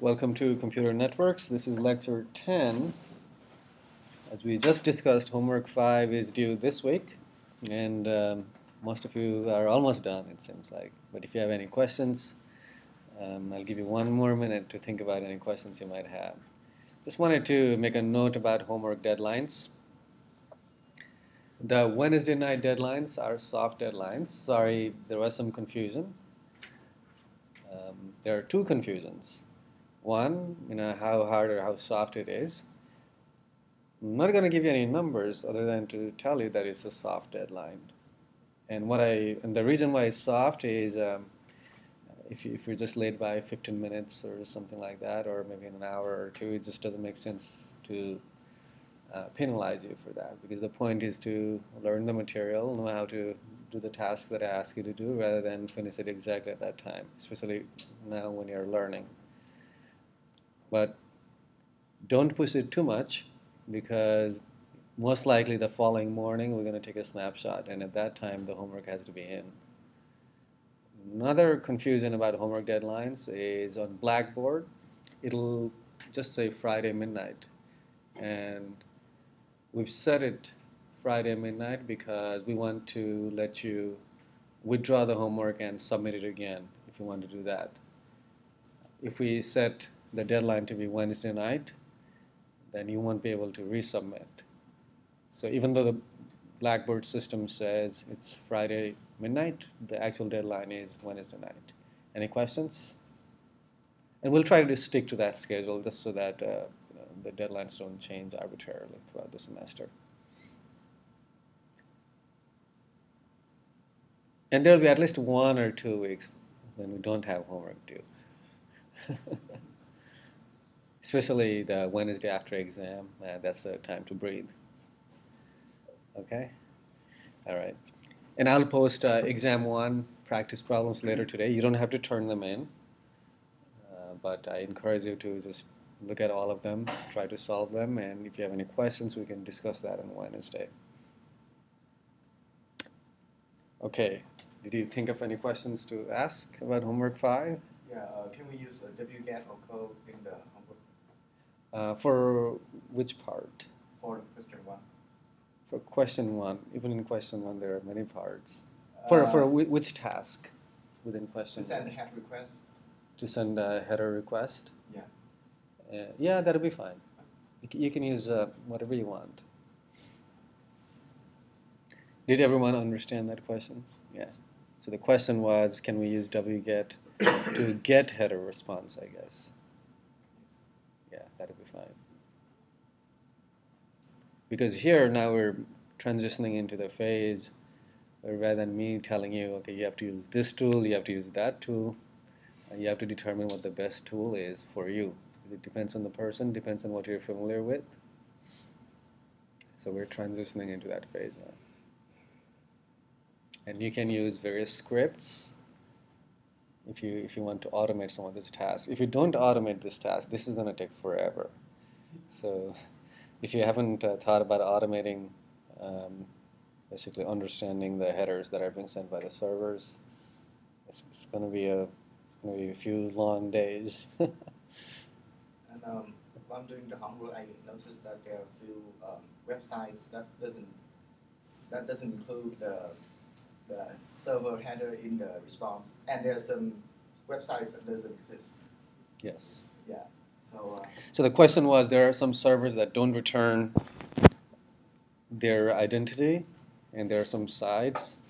Welcome to Computer Networks. This is lecture 10. As we just discussed, homework 5 is due this week, and um, most of you are almost done, it seems like. But if you have any questions, um, I'll give you one more minute to think about any questions you might have. Just wanted to make a note about homework deadlines. The Wednesday night deadlines are soft deadlines. Sorry, there was some confusion. Um, there are two confusions. One, you know, how hard or how soft it is. I'm not going to give you any numbers other than to tell you that it's a soft deadline. And what I and the reason why it's soft is um, if, you, if you're just late by 15 minutes or something like that, or maybe in an hour or two, it just doesn't make sense to uh, penalize you for that because the point is to learn the material, know how to do the tasks that I ask you to do rather than finish it exactly at that time, especially now when you're learning. But don't push it too much because most likely the following morning we're going to take a snapshot and at that time the homework has to be in. Another confusion about homework deadlines is on Blackboard, it'll just say Friday midnight. And we've set it Friday midnight because we want to let you withdraw the homework and submit it again if you want to do that. If we set the deadline to be Wednesday night, then you won't be able to resubmit. So even though the Blackboard system says it's Friday midnight, the actual deadline is Wednesday night. Any questions? And we'll try to stick to that schedule just so that uh, you know, the deadlines don't change arbitrarily throughout the semester. And there'll be at least one or two weeks when we don't have homework due. Especially the Wednesday after exam, uh, that's the time to breathe. Okay? All right. And I'll post uh, exam one practice problems later today. You don't have to turn them in, uh, but I encourage you to just look at all of them, try to solve them, and if you have any questions, we can discuss that on Wednesday. Okay, did you think of any questions to ask about homework 5? Yeah, uh, can we use a wget or curl in the Uh, for which part? for question one? For question 1, even in question 1 there are many parts. For, for Uh, whi- which task within question? to send a one? head request? To send a header request? Yeah. Uh, yeah, that'll be fine. You can, you can use uh, whatever you want. Did everyone understand that question? Yeah. So the question was, can we use wget to get header response, I guess. Because here now we're transitioning into the phase rather than me telling you, okay, you have to use this tool, you have to use that tool, you have to determine what the best tool is for you. It depends on the person, depends on what you're familiar with. So we're transitioning into that phase now. And you can use various scripts if you if you want to automate some of these tasks. If you don't automate this task, this is going to take forever. So if you haven't uh, thought about automating, um, basically understanding the headers that are being sent by the servers, it's, it's going to be a it's going to be a few long days. And um, while I'm doing the homework, I noticed that there are a few um, websites that doesn't that doesn't include the the server header in the response, and there are some websites that doesn't exist. yes. Yeah. So uh, So the question was, there are some servers that don't return their identity, and there are some sites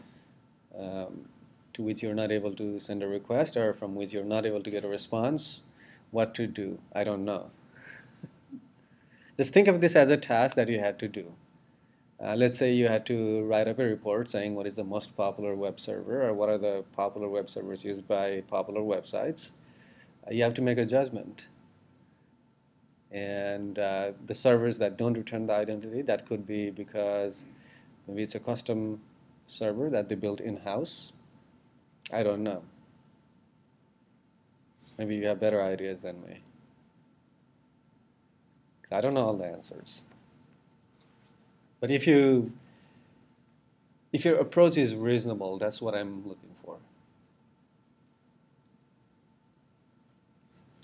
um, to which you're not able to send a request, or from which you're not able to get a response. What to do? I don't know. Just think of this as a task that you had to do. Uh, let's say you had to write up a report saying what is the most popular web server, or what are the popular web servers used by popular websites. Uh, you have to make a judgment and uh, the servers that don't return the identity that could be because maybe it's a custom server that they built in-house. I don't know. Maybe you have better ideas than me. 'Cause i don't know all the answers. But if you if your approach is reasonable that's what i'm looking for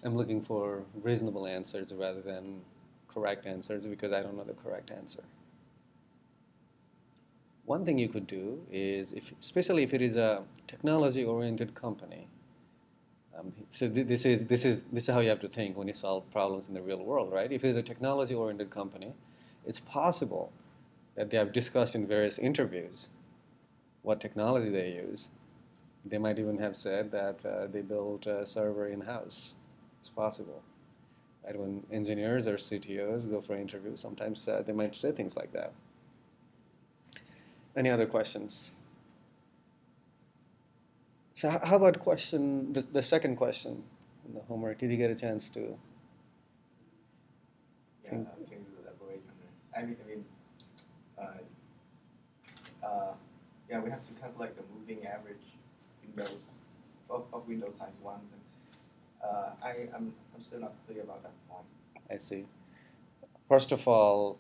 I'm looking for reasonable answers rather than correct answers because I don't know the correct answer. One thing you could do is, if, especially if it is a technology-oriented company, um, so th this is this is this is how you have to think when you solve problems in the real world, right? If it is a technology-oriented company, it's possible that they have discussed in various interviews what technology they use. They might even have said that uh, they built a server in-house. It's possible. Right? When engineers or CTOs go for interviews, sometimes uh, they might say things like that. Any other questions? So how about question the, the second question in the homework? Did you get a chance to? Yeah, can you elaborate on that? I mean, I mean, uh, uh, yeah, we have to calculate the moving average Windows of, of Windows size one. Uh, I I'm I'm still not clear about that point. I see. First of all,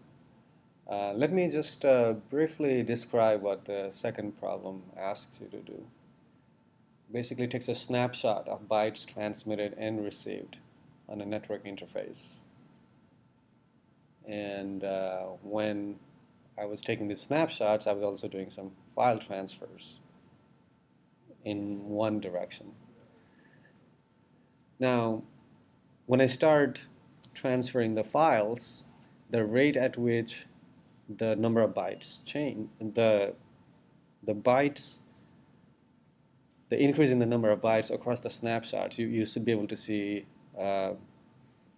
uh, let me just uh, briefly describe what the second problem asks you to do. Basically takes a snapshot of bytes transmitted and received on a network interface. And uh, when I was taking these snapshots, I was also doing some file transfers in one direction. Now, when I start transferring the files, the rate at which the number of bytes change, the, the bytes, the increase in the number of bytes across the snapshots, you, you should be able to see uh,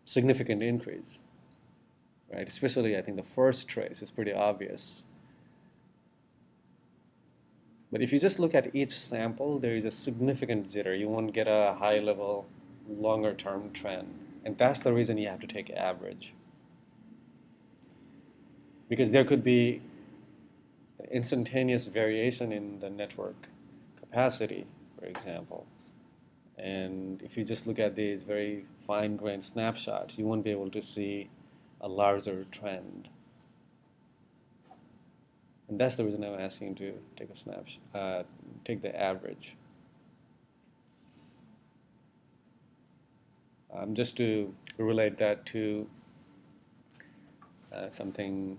significant increase, right? Especially, I think the first trace is pretty obvious. But if you just look at each sample, there is a significant jitter. You won't get a high-level, longer-term trend. And that's the reason you have to take average because there could be instantaneous variation in the network capacity, for example. And if you just look at these very fine-grained snapshots, you won't be able to see a larger trend. And that's the reason I'm asking you to take a snapshot, uh, take the average. Um, just to relate that to uh, something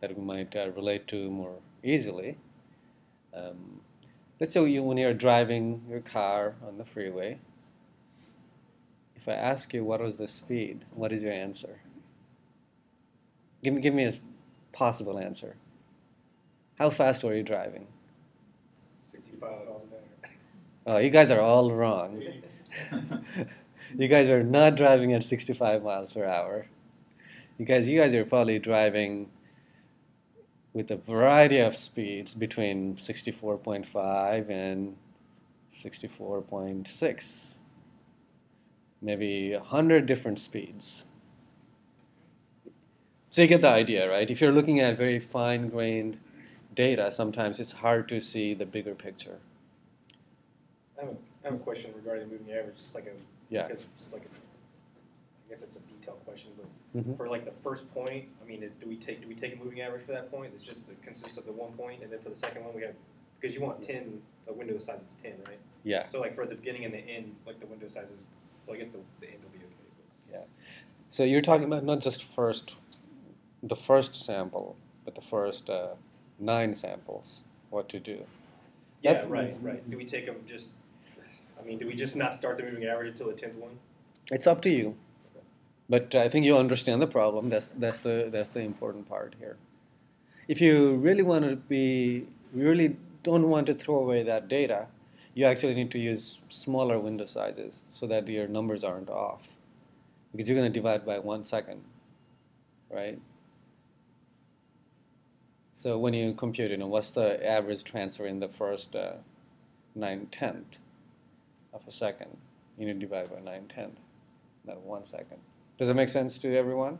that we might uh, relate to more easily. Um, let's say you, when you're driving your car on the freeway, if I ask you what was the speed, what is your answer? Give me, give me a possible answer. How fast were you driving? 65 miles an hour. Oh, you guys are all wrong. you guys are not driving at 65 miles per hour. You guys, you guys are probably driving with a variety of speeds between 64.5 and 64.6. Maybe 100 different speeds. So you get the idea, right? If you're looking at very fine-grained data, sometimes it's hard to see the bigger picture. I have a, I have a question regarding moving average, just like a, Yeah. because just like a, I guess it's a detailed question, but Mhm. for like the first point, I mean, do we take, do we take a moving average for that point? It's just, it consists of the one point, and then for the second one, we have, because you want ten, the window size is ten, right? Yeah. So like for the beginning and the end, like the window size is, well, I guess the, the end will be okay. but- So you're talking about not just first, the first sample, but the first uh, nine samples. What to do? Yeah, That's- right, right. Do we take them just, I mean, do we just not start the moving average until the tenth one? It's up to you. But I think you understand the problem. That's that's the that's the important part here. If you really want to be, really don't want to throw away that data, you actually need to use smaller window sizes so that your numbers aren't off, because you're going to divide by one second, right? So when you compute, you know, what's the average transfer in the first uh, nine tenth of a second? You need to divide by nine tenth, not one second. Does that make sense to everyone?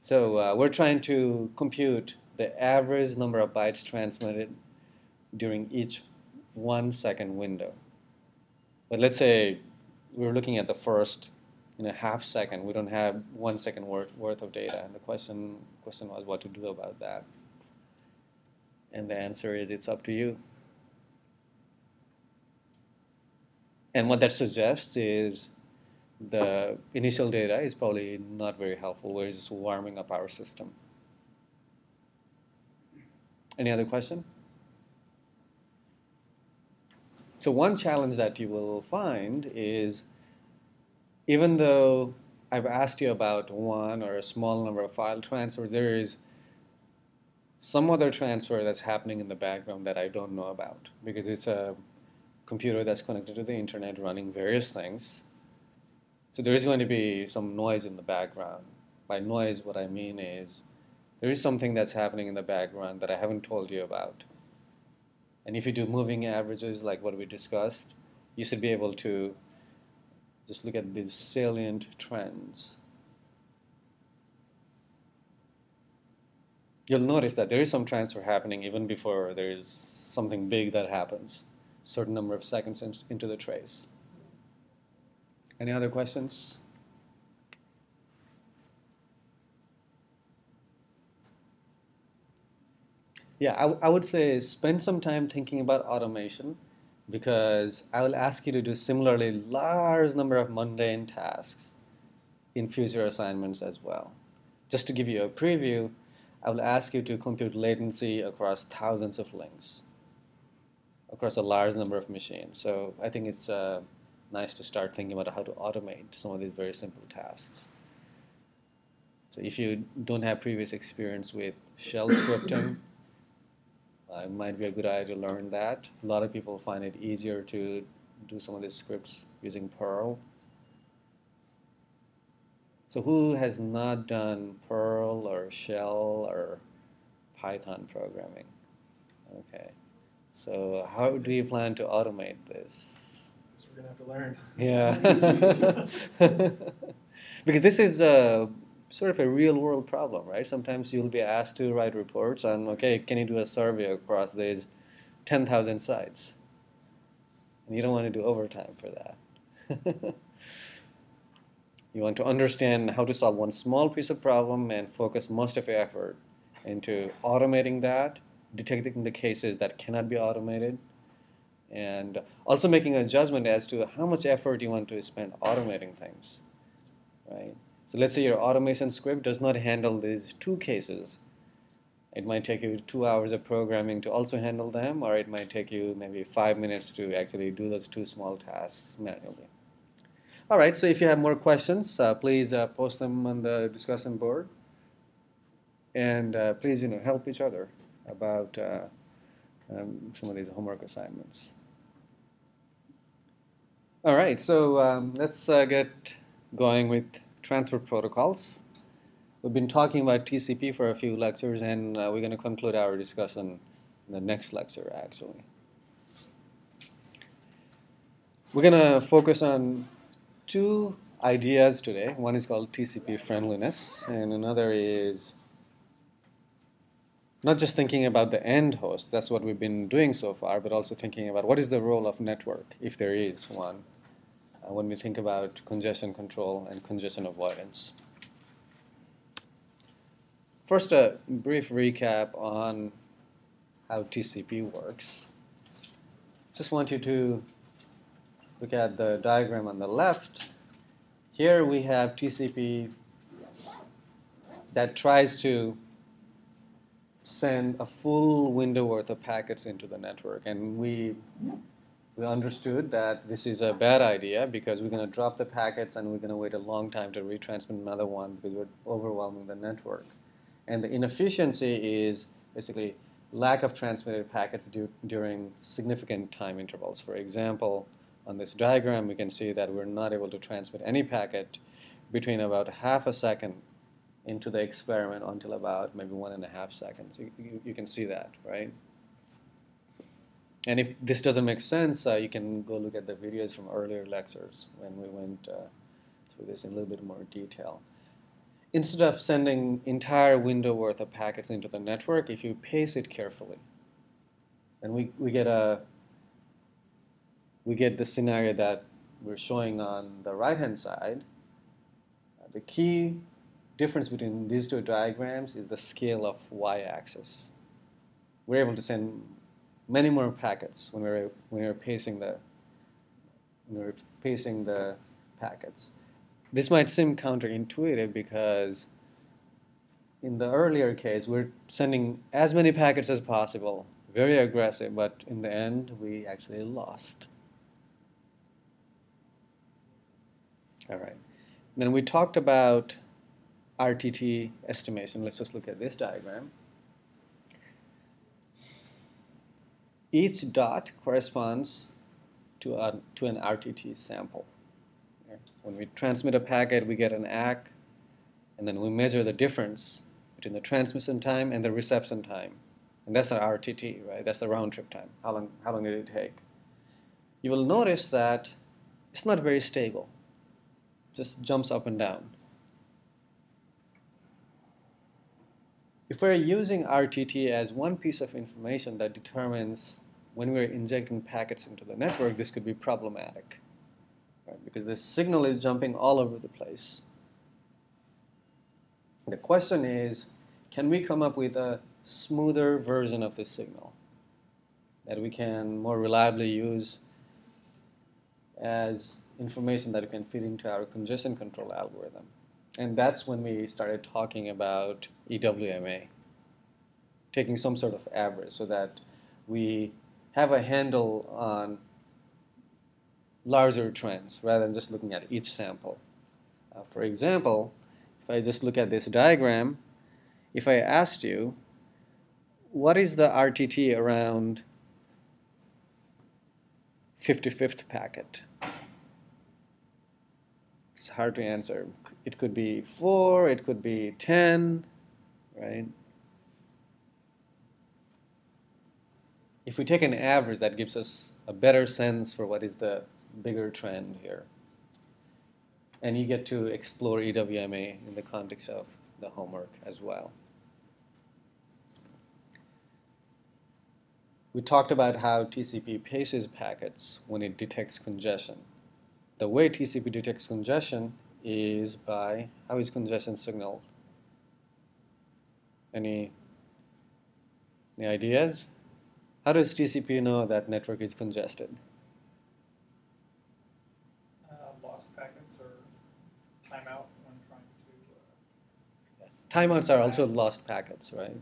So uh, we're trying to compute the average number of bytes transmitted during each one second window. But let's say we're looking at the first in a half second. We don't have one second worth, worth of data. And the question, question was what to do about that. And the answer is it's up to you. And what that suggests is the initial data is probably not very helpful, where it's just warming up our system. Any other question? So one challenge that you will find is even though I've asked you about one or a small number of file transfers, there is some other transfer that's happening in the background that I don't know about because it's a computer that's connected to the internet running various things. So there is going to be some noise in the background. By noise, what I mean is there is something that's happening in the background that I haven't told you about. And if you do moving averages like what we discussed, you should be able to just look at these salient trends. You'll notice that there is some transfer happening even before there is something big that happens, certain number of seconds in, into the trace. Any other questions? Yeah, I, I would say spend some time thinking about automation because I will ask you to do similarly large number of mundane tasks in future assignments as well. Just to give you a preview, I will ask you to compute latency across thousands of links across a large number of machines. So I think it's uh, nice to start thinking about how to automate some of these very simple tasks. So if you don't have previous experience with shell scripting, uh, it might be a good idea to learn that. A lot of people find it easier to do some of these scripts using Perl. So who has not done Perl or Shell or Python programming? Okay. So how do you plan to automate this? So we're gonna have to learn. Yeah. because this is a sort of a real world problem, right? Sometimes you'll be asked to write reports on, okay, can you do a survey across these 10,000 sites? And you don't want to do overtime for that. you want to understand how to solve one small piece of problem and focus most of your effort into automating that, detecting the cases that cannot be automated, and also making a judgment as to how much effort you want to spend automating things, right? So let's say your automation script does not handle these two cases. It might take you two hours of programming to also handle them, or it might take you maybe five minutes to actually do those two small tasks manually. All right, so if you have more questions, uh, please uh, post them on the discussion board. And uh, please, you know, help each other about uh, um, some of these homework assignments. All right, so um, let's uh, get going with transfer protocols. We've been talking about TCP for a few lectures, and uh, we're going to conclude our discussion in the next lecture, actually. We're going to focus on two ideas today. One is called TCP friendliness, and another is not just thinking about the end host, that's what we've been doing so far, but also thinking about what is the role of network, if there is one uh, when we think about congestion control and congestion avoidance. First, a brief recap on how TCP works. Just want you to look at the diagram on the left. Here we have TCP that tries to send a full window worth of packets into the network. And we we understood that this is a bad idea because we're going to drop the packets and we're going to wait a long time to retransmit another one because we're overwhelming the network. And the inefficiency is basically lack of transmitted packets during significant time intervals. For example, on this diagram, we can see that we're not able to transmit any packet between about half a second into the experiment until about maybe one and a half seconds. You, you, you can see that, right? And if this doesn't make sense, uh, you can go look at the videos from earlier lectures when we went uh, through this in a little bit more detail. Instead of sending entire window worth of packets into the network, if you pace it carefully, then we, we get a we get the scenario that we're showing on the right hand side. Uh, the key difference between these two diagrams is the scale of y-axis. We're able to send many more packets when we're when we're pacing the when we're pacing the packets. This might seem counterintuitive because in the earlier case, we're sending as many packets as possible, very aggressive, but in the end, we actually lost. All right. Then we talked about RTT estimation. Let's just look at this diagram. Each dot corresponds to, a, to an RTT sample. When we transmit a packet, we get an ACK, and then we measure the difference between the transmission time and the reception time. And that's an RTT, right? That's the round trip time. How long, how long did it take? You will notice that it's not very stable. It just jumps up and down. If we're using RTT as one piece of information that determines when we're injecting packets into the network, this could be problematic right? because the signal is jumping all over the place. The question is, can we come up with a smoother version of this signal that we can more reliably use as information that we can feed into our congestion control algorithm? And that's when we started talking about EWMA, taking some sort of average so that we have a handle on larger trends rather than just looking at each sample. Uh, for example, if I just look at this diagram, if I asked you, what is the RTT around 55th packet? It's hard to answer. It could be 4, it could be 10, right? If we take an average, that gives us a better sense for what is the bigger trend here. And you get to explore EWMA in the context of the homework as well. We talked about how TCP paces packets when it detects congestion. The way TCP detects congestion is by, how is congestion signaled? Any, any ideas? How does TCP know that network is congested? Uh, lost packets or timeout when trying to. Uh, Timeouts are also lost packets, right?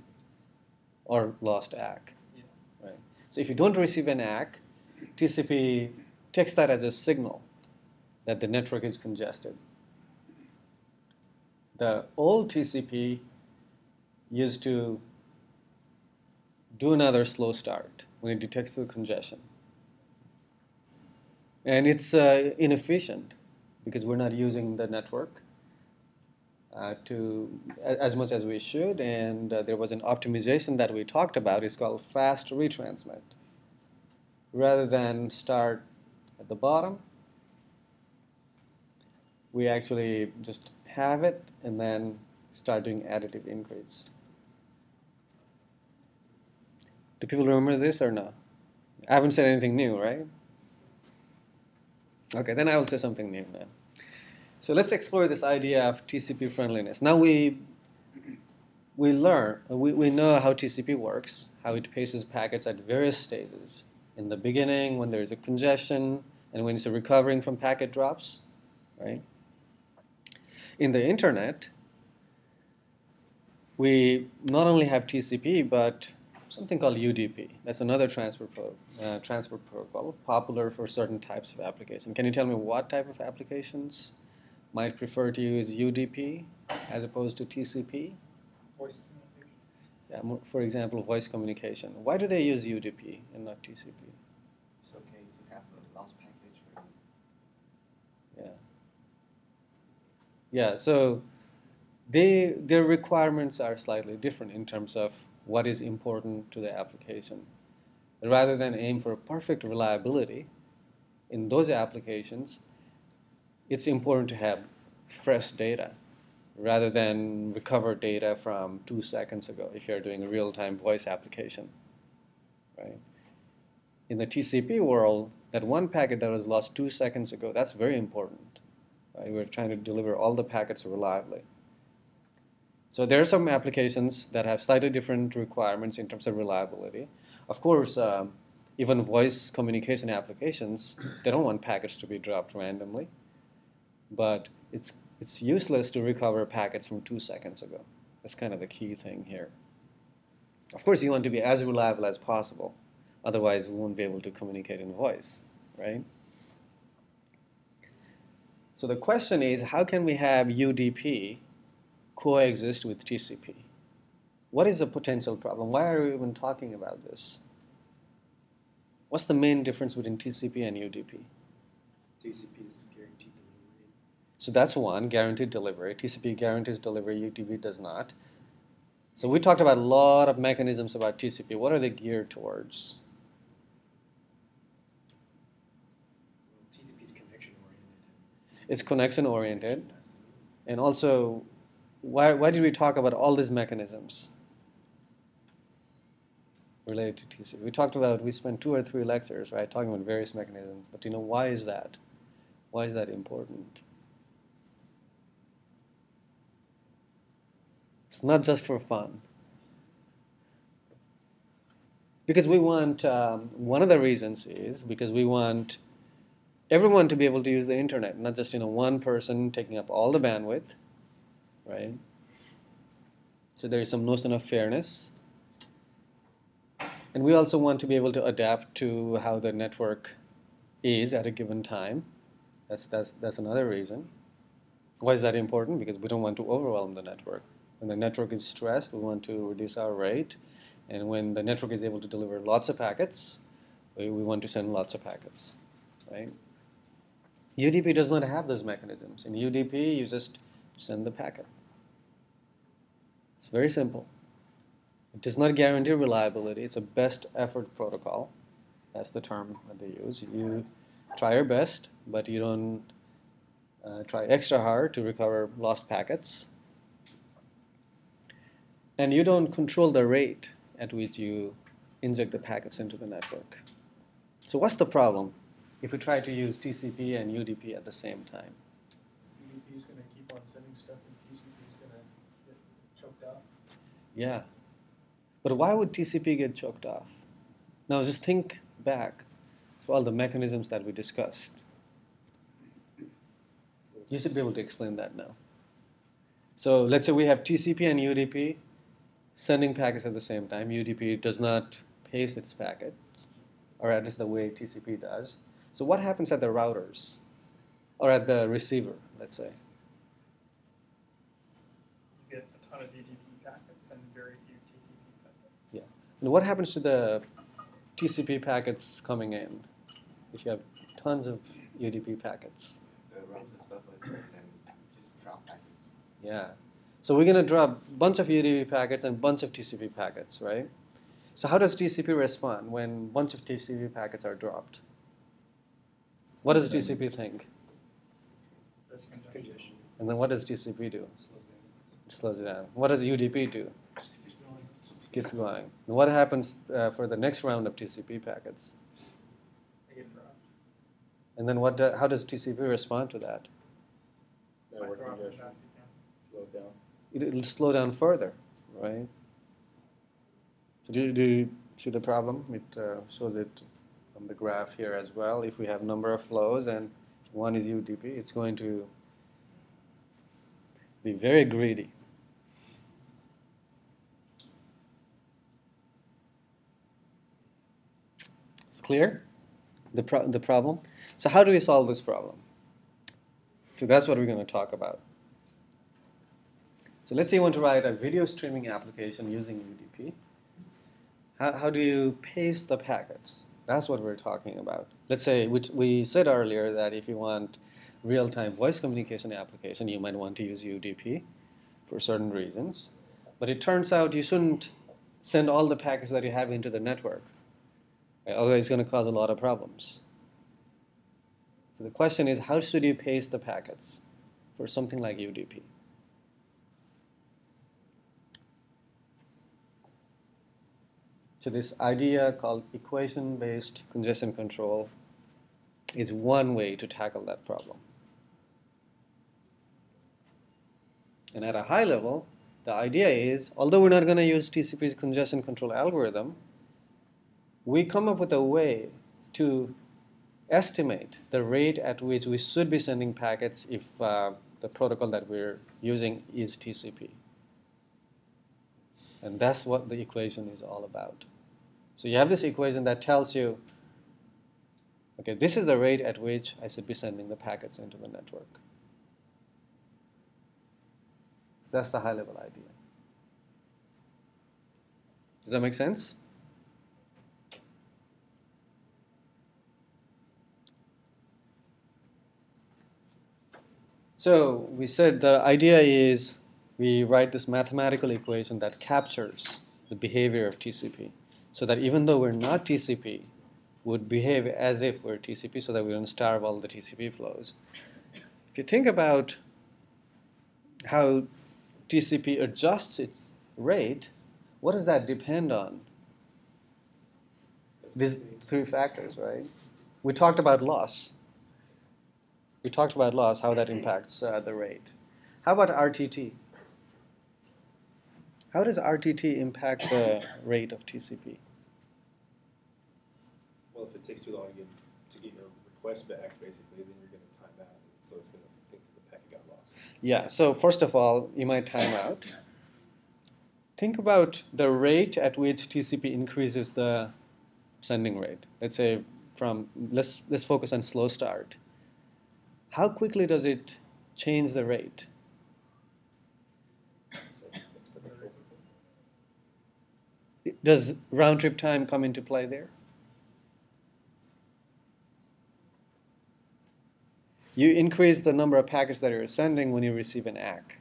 Or lost ACK, yeah. right? So if you don't receive an ACK, TCP takes that as a signal that the network is congested. The old TCP used to do another slow start when it detects the congestion. And it's uh, inefficient because we're not using the network uh, to as much as we should, and uh, there was an optimization that we talked about. It's called fast retransmit. Rather than start at the bottom, we actually just have it and then start doing additive increase. Do people remember this or no? I haven't said anything new, right? Okay, then I will say something new. So let's explore this idea of TCP friendliness. Now we we learn, we, we know how TCP works, how it paces packets at various stages. In the beginning, when there's a congestion, and when it's recovering from packet drops, right? In the internet, we not only have TCP, but something called UDP. That's another transfer, pro, uh, transfer protocol, popular for certain types of applications. Can you tell me what type of applications might prefer to use UDP as opposed to TCP. Voice communication. Yeah, for example, voice communication. Why do they use UDP and not TCP? It's okay to have a lost package. Yeah. Yeah, so they, their requirements are slightly different in terms of what is important to the application. Rather than aim for perfect reliability, in those applications, it's important to have fresh data rather than recover data from two seconds ago if you're doing a real-time voice application, right? In the TCP world, that one packet that was lost two seconds ago, that's very important. Right? We're trying to deliver all the packets reliably. So there are some applications that have slightly different requirements in terms of reliability. Of course, uh, even voice communication applications, they don't want packets to be dropped randomly. But it's, it's useless to recover packets from two seconds ago. That's kind of the key thing here. Of course, you want to be as reliable as possible. Otherwise, we won't be able to communicate in voice, right? So the question is, how can we have UDP coexist with TCP? What is the potential problem? Why are we even talking about this? What's the main difference between TCP and UDP? TCP is guaranteed delivery. So that's one, guaranteed delivery. TCP guarantees delivery, UDP does not. So we talked about a lot of mechanisms about TCP. What are they geared towards? TCP is connection oriented. It's connection oriented. And also, why, why did we talk about all these mechanisms related to TCP? We talked about, we spent two or three lectures, right, talking about various mechanisms. But you know, why is that? Why is that important? It's not just for fun. Because we want, um, one of the reasons is because we want everyone to be able to use the internet, not just you know one person taking up all the bandwidth, right? So there is some notion of fairness, and we also want to be able to adapt to how the network is at a given time. That's that's that's another reason. Why is that important? Because we don't want to overwhelm the network. When the network is stressed, we want to reduce our rate, and when the network is able to deliver lots of packets, we, we want to send lots of packets, right? UDP does not have those mechanisms. In UDP, you just send the packet. It's very simple. It does not guarantee reliability. It's a best effort protocol. That's the term that they use. You try your best, but you don't uh, try extra hard to recover lost packets. And you don't control the rate at which you inject the packets into the network. So what's the problem if we try to use TCP and UDP at the same time? UDP is going to keep on sending stuff, and TCP is going to get choked off. Yeah. But why would TCP get choked off? Now just think back to all the mechanisms that we discussed. You should be able to explain that now. So let's say we have TCP and UDP sending packets at the same time. UDP does not paste its packets, or at least the way TCP does. So what happens at the routers or at the receiver, let's say? You get a ton of UDP packets and very few TCP packets. And what happens to the TCP packets coming in if you have tons of UDP packets? The router's buffer is full and just drop packets. Yeah. So we're going to drop a bunch of UDP packets and a bunch of TCP packets, right? So how does TCP respond when a bunch of TCP packets are dropped? What does TCP think? There's congestion. Congestion. And then what does TCP do? It slows it down. What does UDP do? Keeps going. It keeps going. And what happens uh, for the next round of TCP packets? They get. And then what? Do, how does TCP respond to that? Network congestion. operator Slowed down. It, it'll slow down further, right? So do, do you see the problem? It uh, shows it on the graph here as well. If we have number of flows and one is UDP, it's going to be very greedy. It's clear, the, pro- the problem. So how do we solve this problem? So that's what we're going to talk about. So let's say you want to write a video streaming application using UDP. How, how do you paste the packets? That's what we're talking about. Let's say, which we said earlier that if you want real-time voice communication application, you might want to use UDP for certain reasons. But it turns out you shouldn't send all the packets that you have into the network. Right? Otherwise, it's going to cause a lot of problems. So the question is, how should you paste the packets for something like UDP? So this idea called equation-based congestion control is one way to tackle that problem. And at a high level, the idea is, although we're not going to use TCP's congestion control algorithm, we come up with a way to estimate the rate at which we should be sending packets if uh, the protocol that we're using is TCP. And that's what the equation is all about. So you have this equation that tells you, okay, this is the rate at which I should be sending the packets into the network. So that's the high level idea. Does that make sense? So we said the idea is we write this mathematical equation that captures the behavior of TCP so that even though we're not TCP, would behave as if we're TCP so that we don't starve all the TCP flows. If you think about how TCP adjusts its rate, what does that depend on? These three factors, right? We talked about loss. We talked about loss, how that impacts uh, the rate. How about RTT? How does RTT impact the rate of TCP? Well, if it takes too long to get, to get your request back, basically, then you're gonna time out, so it's gonna think the packet got lost. Yeah, so first of all, you might time out. Think about the rate at which TCP increases the sending rate. Let's say from, let's, let's focus on slow start. How quickly does it change the rate? Does round trip time come into play there? You increase the number of packets that you're sending when you receive an ACK.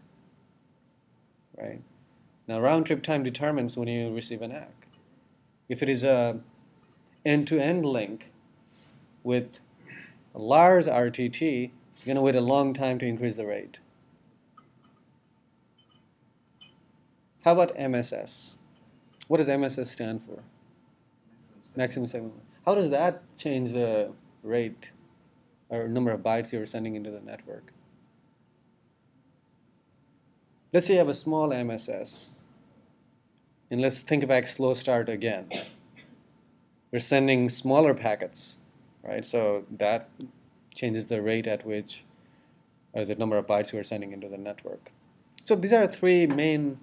Right? Now round trip time determines when you receive an ACK. If it is a end-to-end link with a large RTT, you're going to wait a long time to increase the rate. How about MSS? What does MSS stand for? Maximum segment. How does that change the rate or number of bytes you're sending into the network? Let's say you have a small MSS, and let's think back slow start again. We're sending smaller packets, right? So that changes the rate at which, or the number of bytes we're sending into the network. So these are three main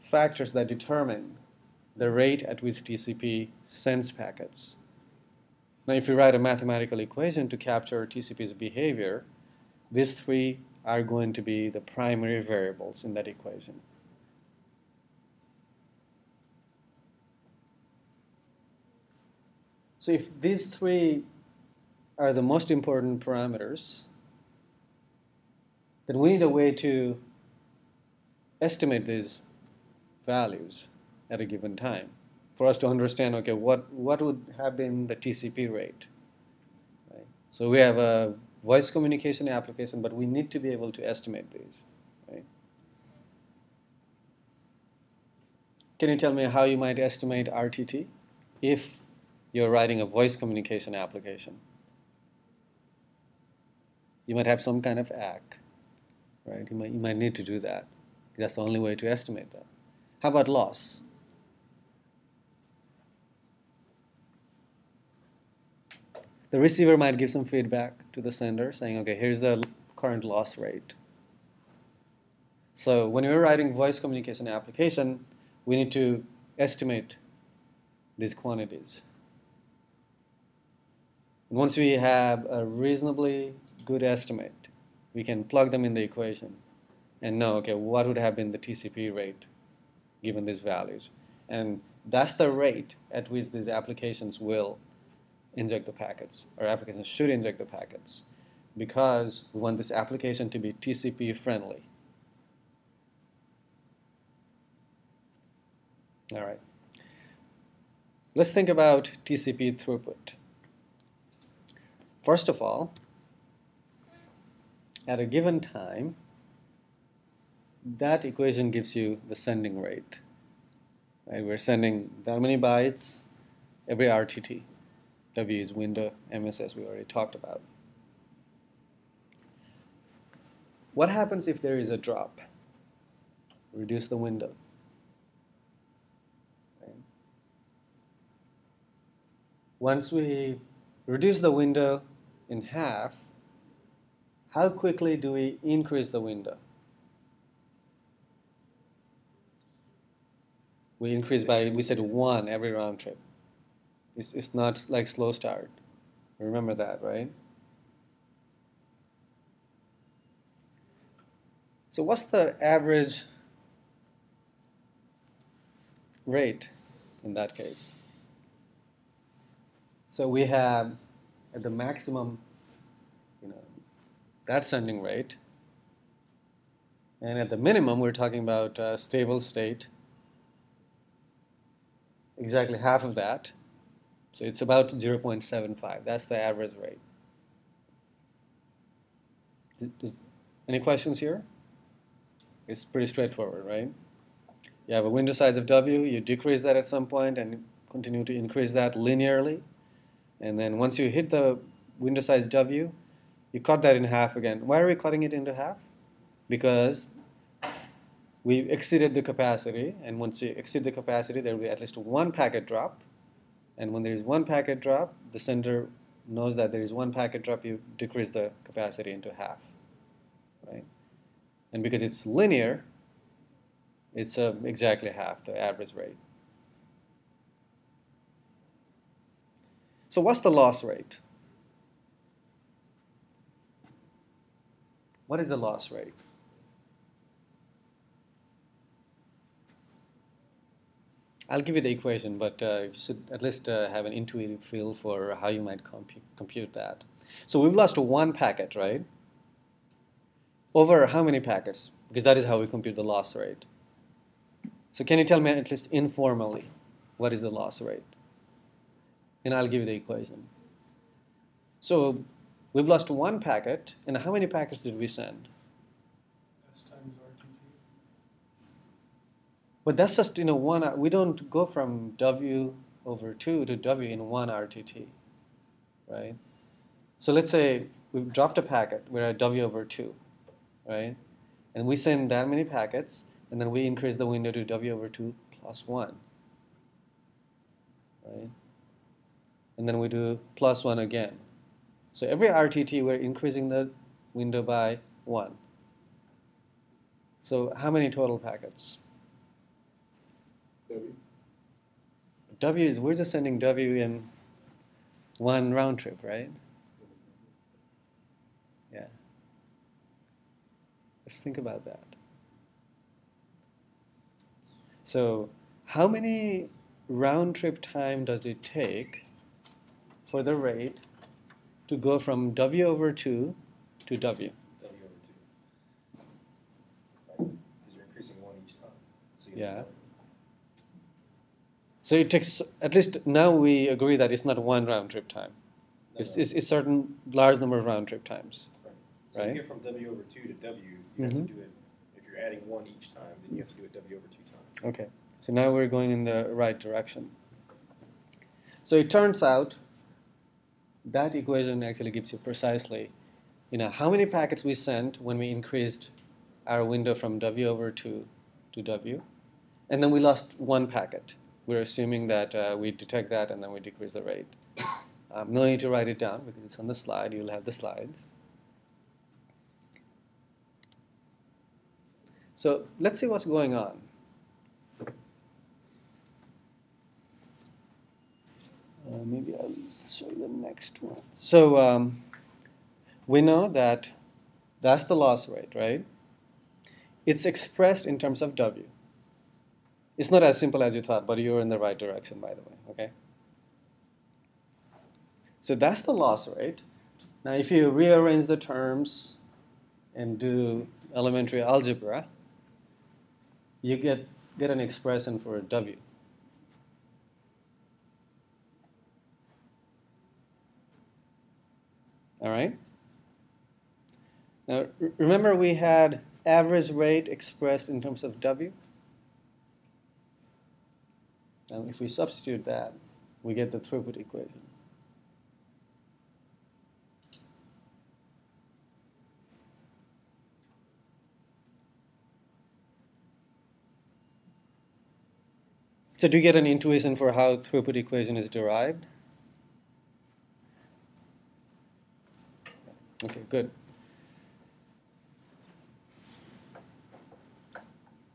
factors that determine the rate at which TCP sends packets. Now, if you write a mathematical equation to capture TCP's behavior, these three are going to be the primary variables in that equation. So if these three are the most important parameters, then we need a way to estimate these values at a given time for us to understand, okay, what, what would have been the TCP rate? Right? So we have a voice communication application, but we need to be able to estimate these. Can you tell me how you might estimate RTT if you're writing a voice communication application? You might have some kind of ACK, right? You might, you might need to do that. That's the only way to estimate that. How about loss? The receiver might give some feedback to the sender saying, okay, here's the current loss rate. So when we're writing voice communication application, we need to estimate these quantities. Once we have a reasonably good estimate, we can plug them in the equation and know, okay, what would have been the TCP rate given these values. And that's the rate at which these applications will inject the packets, or applications should inject the packets, because we want this application to be TCP friendly. All right. Let's think about TCP throughput. First of all, at a given time, that equation gives you the sending rate. Right? We're sending that many bytes every RTT. W is window, MSS we already talked about. What happens if there is a drop? Reduce the window. Right? once we reduce the window in half, how quickly do we increase the window? We increase by, we said one every round trip. It's, it's not like slow start. Remember that, right? So what's the average rate in that case? So we have at the maximum, that sending rate. And at the minimum, we're talking about uh, stable state, exactly half of that. So it's about 0.75. That's the average rate. Does, any questions here? It's pretty straightforward, right? You have a window size of W, you decrease that at some point and continue to increase that linearly. And then once you hit the window size W, you cut that in half again. Why are we cutting it into half? Because we exceeded the capacity, and once you exceed the capacity, there will be at least one packet drop. And when there is one packet drop, the sender knows that there is one packet drop, you decrease the capacity into half, right? And because it's linear, it's uh, exactly half the average rate. So what's the loss rate? What is the loss rate? I'll give you the equation, but uh, you should at least uh, have an intuitive feel for how you might compu compute that. So we've lost one packet, right? Over how many packets? Because that is how we compute the loss rate. So can you tell me at least informally what is the loss rate? And I'll give you the equation. So we've lost one packet, and how many packets did we send? S times RTT. But that's just you know one. We don't go from W over two to W in one RTT, right? So let's say we've dropped a packet. We're at W over two, right? And we send that many packets, and then we increase the window to W over two plus one, right? And then we do plus one again. So every RTT we're increasing the window by one. So how many total packets? W. W is we're just sending W in one round trip, right? Yeah. Let's think about that. So, how many round trip time does it take for the rate to go from W over 2 to W? W over two. Right, because you're increasing one each time. So Yeah. So it takes at least now we agree that it's not one round trip time. No, It's, no. it's, it's certain large number of round trip times. Right. So right? you get from W over two to W, you have Mhm. to do it, if you're adding one each time, then you have to do it W over two times. Okay, so now we're going in the right direction. So it turns out that equation actually gives you precisely, you know, how many packets we sent when we increased our window from W over 2 to W, and then we lost one packet. We're assuming that uh, we detect that and then we decrease the rate. Um, no need to write it down because it's on the slide. You'll have the slides. So let's see what's going on. Uh, maybe I'll you the next one. So um, we know that that's the loss rate, right? It's expressed in terms of W. It's not as simple as you thought, but you're in the right direction, by the way, okay? So that's the loss rate. Now, if you rearrange the terms and do elementary algebra, you get, get an expression for W. All right? Now, remember we had average rate expressed in terms of W? Now, if we substitute that, we get the throughput equation. So do you get an intuition for how throughput equation is derived? Okay, good.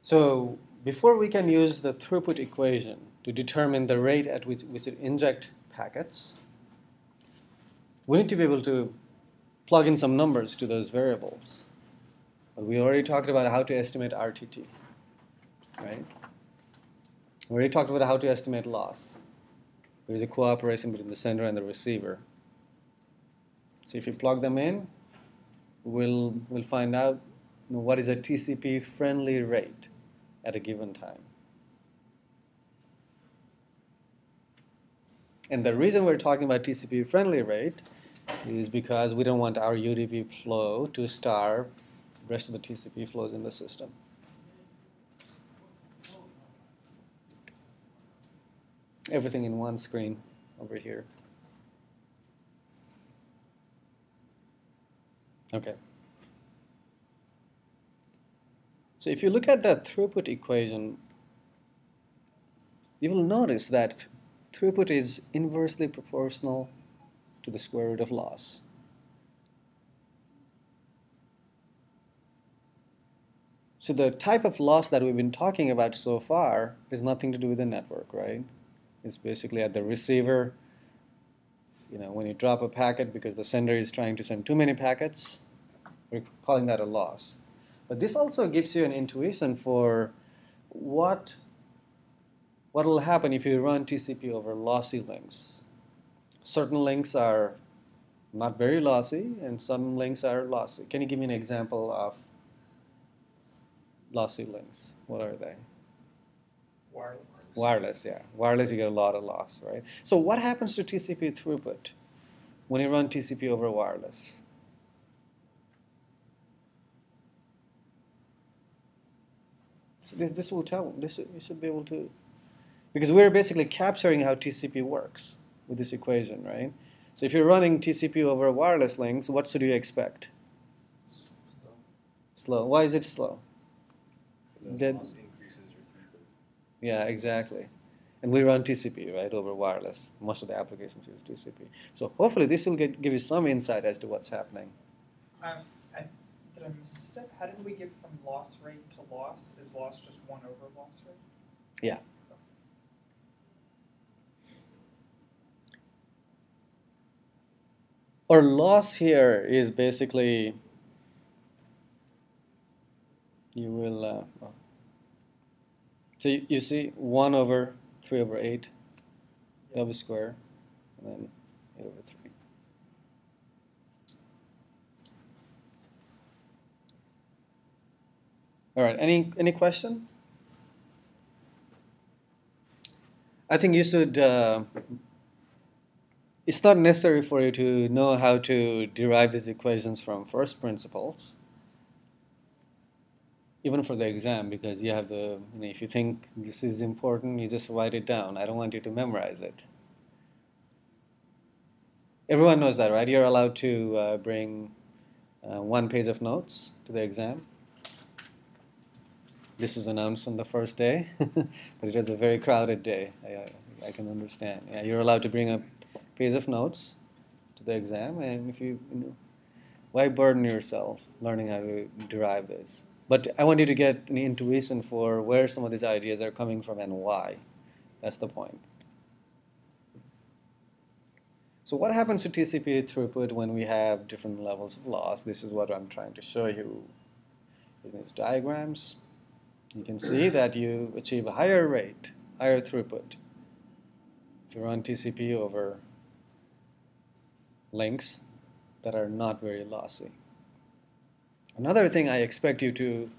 So before we can use the throughput equation to determine the rate at which we should inject packets, we need to be able to plug in some numbers to those variables. But we already talked about how to estimate RTT, right? We already talked about how to estimate loss. There is a cooperation between the sender and the receiver. So if you plug them in, we'll, we'll find out you know, what is a TCP friendly rate at a given time. And the reason we're talking about TCP friendly rate is because we don't want our UDP flow to starve the rest of the TCP flows in the system. Everything in one screen over here. Okay. So if you look at that throughput equation, you will notice that throughput is inversely proportional to the square root of loss. So the type of loss that we've been talking about so far is nothing to do with the network, right? It's basically at the receiver. You know, when you drop a packet because the sender is trying to send too many packets, we're calling that a loss. But this also gives you an intuition for what what will happen if you run TCP over lossy links. Certain links are not very lossy, and some links are lossy. Can you give me an example of lossy links? What are they? Wireless. Wireless, yeah. Wireless, you get a lot of loss, right? So what happens to TCP throughput when you run TCP over wireless? So this, this will tell, this you should be able to, because we're basically capturing how TCP works with this equation, right? So if you're running TCP over wireless links, what should you expect? Slow. Why is it slow? Then- Yeah, exactly. And we run TCP, right, over wireless. Most of the applications use TCP. So hopefully this will get, give you some insight as to what's happening. Um, I, did I miss a step? How did we get from loss rate to loss? Is loss just one over loss rate? Yeah. Our loss here is basically, you will, uh, well, so you, you see 1 over 3 over 8 W square, and then 8 over 3. All right, any, any question? I think you should. Uh, it's not necessary for you to know how to derive these equations from first principles, even for the exam, because you have the. You know, if you think this is important, you just write it down. I don't want you to memorize it. Everyone knows that, right? You're allowed to uh, bring uh, one page of notes to the exam. This was announced on the first day, but it was a very crowded day. I, I can understand. Yeah, you're allowed to bring a page of notes to the exam, and if you, you know, why burden yourself learning how to derive this? But I want you to get an intuition for where some of these ideas are coming from and why. That's the point. So what happens to TCP throughput when we have different levels of loss? This is what I'm trying to show you in these diagrams. You can see that you achieve a higher rate, higher throughput. If you run TCP over links that are not very lossy. Another thing I expect you to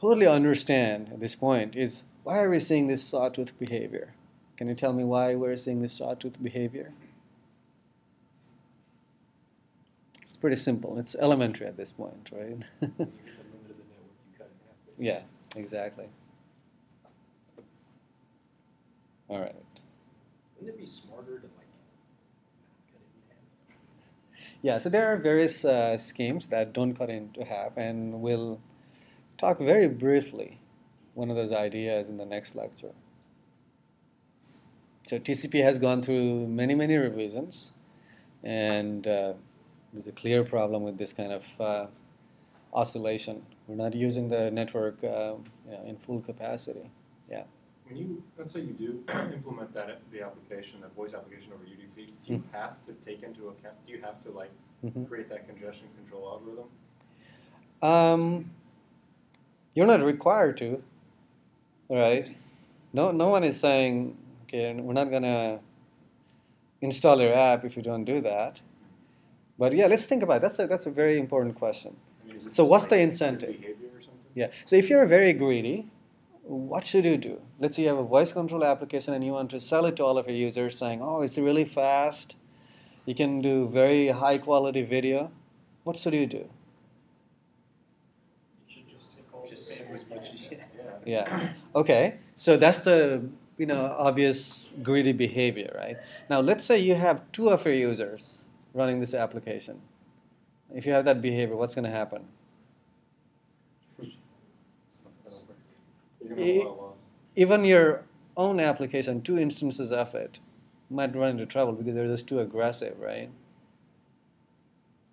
totally understand at this point is why are we seeing this sawtooth behavior? Can you tell me why we're seeing this sawtooth behavior? It's pretty simple. It's elementary at this point, right? When you hit the limit of the network, you cut in half. basically. yeah, exactly. All right. Wouldn't it be smarter to like cut it in half? Yeah, so there are various uh, schemes that don't cut into half, and we'll talk very briefly one of those ideas in the next lecture. So TCP has gone through many, many revisions, and uh, There's a clear problem with this kind of uh, oscillation. We're not using the network uh, you know, in full capacity. Yeah. When you, let's say you do implement that, the application, that voice application over UDP, do you Mm. have to take into account, do you have to like Mhm. create that congestion control algorithm? Um, you're not required to, right? No, no one is saying, okay, we're not gonna install your app if you don't do that. But yeah, let's think about it. that's a that's a very important question. I mean, So what's like the incentive? Behavior or something? Yeah. So if you're very greedy, what should you do? Let's say you have a voice control application and you want to sell it to all of your users, saying, "Oh, it's really fast. You can do very high quality video." What should you do? You should just take all Just the send as much as you. Yeah. Yeah. Okay. So that's the you know obvious greedy behavior, right? Now let's say you have two of your users running this application. If you have that behavior, what's going to happen? It's not gonna work. You're gonna have a lot of loss. Even your own application, two instances of it, might run into trouble because they're just too aggressive, right?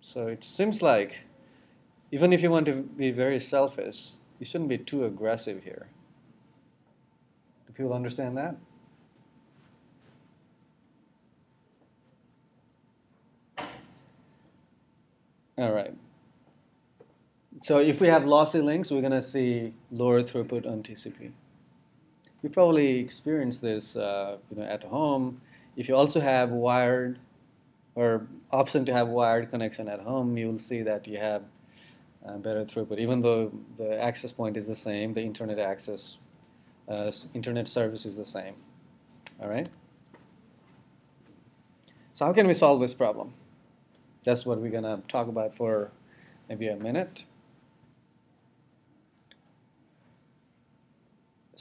So it seems like even if you want to be very selfish, you shouldn't be too aggressive here. Do people understand that? All right. So if we have lossy links, we're going to see lower throughput on TCP. You probably experience this, uh, you know, at home. If you also have wired or option to have wired connection at home, you will see that you have uh, better throughput. Even though the access point is the same, the internet access, uh, internet service is the same. All right. So how can we solve this problem? That's what we're gonna talk about for maybe a minute.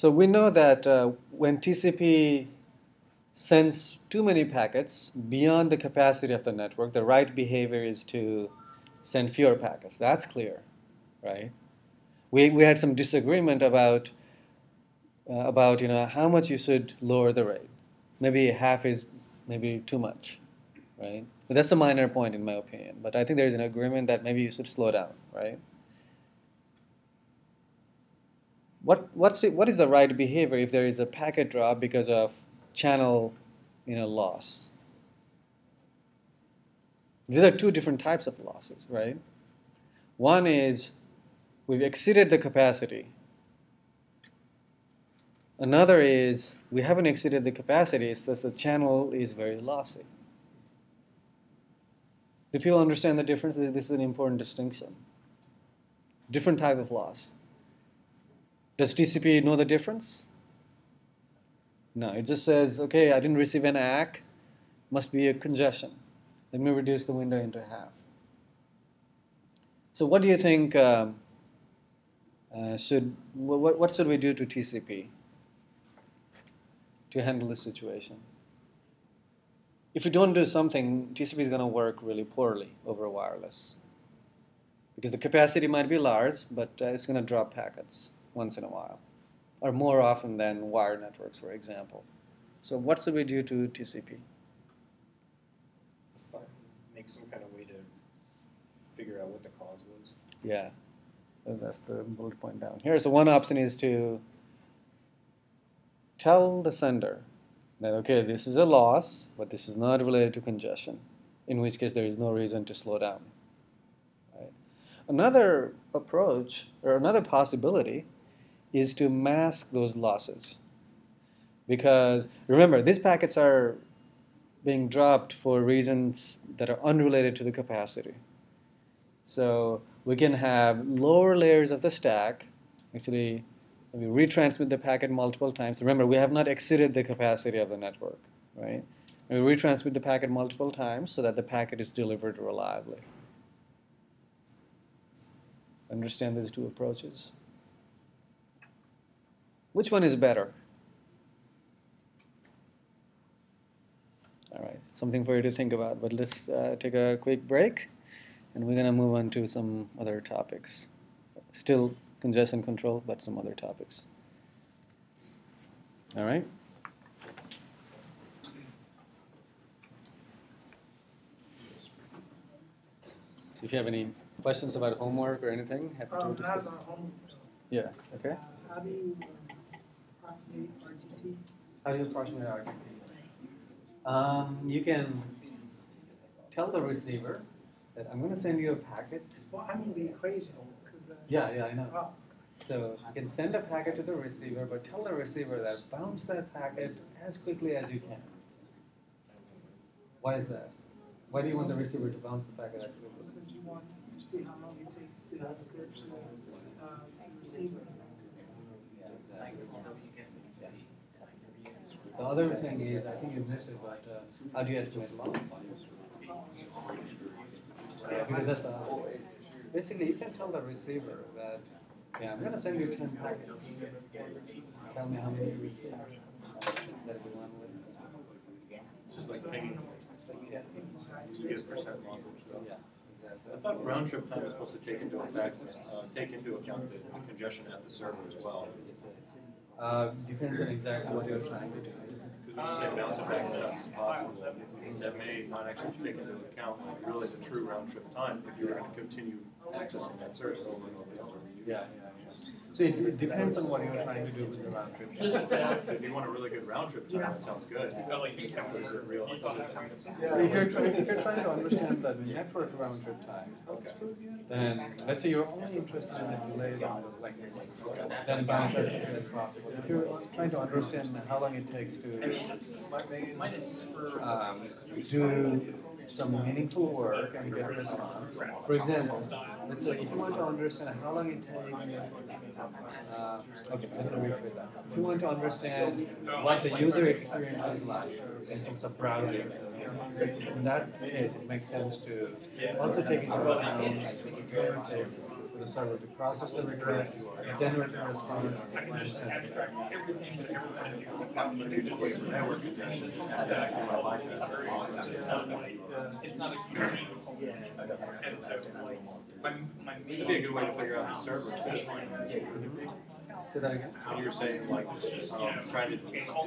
So we know that uh, when TCP sends too many packets beyond the capacity of the network, the right behavior is to send fewer packets. That's clear, right? We, we had some disagreement about uh, about you know how much you should lower the rate. Maybe half is maybe too much, right? But that's a minor point in my opinion. But I think there is an agreement that maybe you should slow down, right? What what's it, what is the right behavior if there is a packet drop because of channel, you know, loss? These are two different types of losses, right? One is we've exceeded the capacity. Another is we haven't exceeded the capacity, it's that the channel is very lossy. Do people understand the difference? This is an important distinction. Different type of loss. Does TCP know the difference? No, it just says, okay, I didn't receive an ACK, must be a congestion. Let me reduce the window into half. So, what do you think um, uh, should what, what should we do to TCP to handle this situation? If we don't do something, TCP is going to work really poorly over wireless because the capacity might be large, but uh, it's going to drop packets once in a while, or more often than wired networks, for example. So, what should we do to TCP? Make some kind of way to figure out what the cause was. Yeah, that's the bullet point down here. So one option is to tell the sender that okay, this is a loss, but this is not related to congestion. In which case, there is no reason to slow down. Right? Another approach or another possibility is to mask those losses, because remember these packets are being dropped for reasons that are unrelated to the capacity. So we can have lower layers of the stack. Actually, we retransmit the packet multiple times. Remember, we have not exceeded the capacity of the network, right? We retransmit the packet multiple times so that the packet is delivered reliably. Understand these two approaches? Which one is better? All right, something for you to think about. But let's uh, take a quick break, and we're gonna move on to some other topics. Still congestion control, but some other topics. All right. So if you have any questions about homework or anything, happy to Um, discuss. not on home, Yeah, okay. how do you um, approximate RTT? How do you approximate RTT? Um, you can tell the receiver that I'm going to send you a packet. Well, I mean the equation, because. Yeah, yeah, I know. Oh, So you can send a packet to the receiver, but tell the receiver that bounce that packet as quickly as you can. Why is that? Why do you want the receiver to bounce the packet as quickly? because you want to see how long it takes to get to, uh, the receiver. The other thing is, I think you missed it, but uh, how do you estimate loss? Yeah, because that's the, basically you can tell the receiver that, yeah, I'm going to send you 10 packets. Tell me how many you receive. That's one way. It's just like pinging, Yeah. you get a percent loss. Yeah. I thought round trip time was supposed to take into effect, uh, take into account the the congestion at the server as well. Uh, depends on exactly what you're trying to do. Because when you say bounce it back as fast as possible, that may not actually take into account like really the true round trip time if you're gonna continue accessing that service over and over and over. Yeah, yeah. So it, it depends on what you're trying to do with the round trip. If you want a really good round trip time, that sounds good. But is it real? is it- So if you're trying, if you're trying to understand the network round trip time, Okay. then let's say you're only interested in the delays on the links, then bounce as quickly as. If you're trying to understand how long it takes to Mine is for. um, do some meaningful work and get a response. For example, let's say if you want to understand how long it takes, uh, okay, let me rephrase that. If you want to understand what the user experience is like in terms of browsing, in that case, it makes sense to also take into account how long it takes for the server to process the request, generate a response, and send it. Everything that everybody. But if you just wait for network congestion, that's actually my life is. It's not a huge meaningful. And so, my, my main. It'd be a good way to figure out the server. Say that again? When you were saying like, um, trying to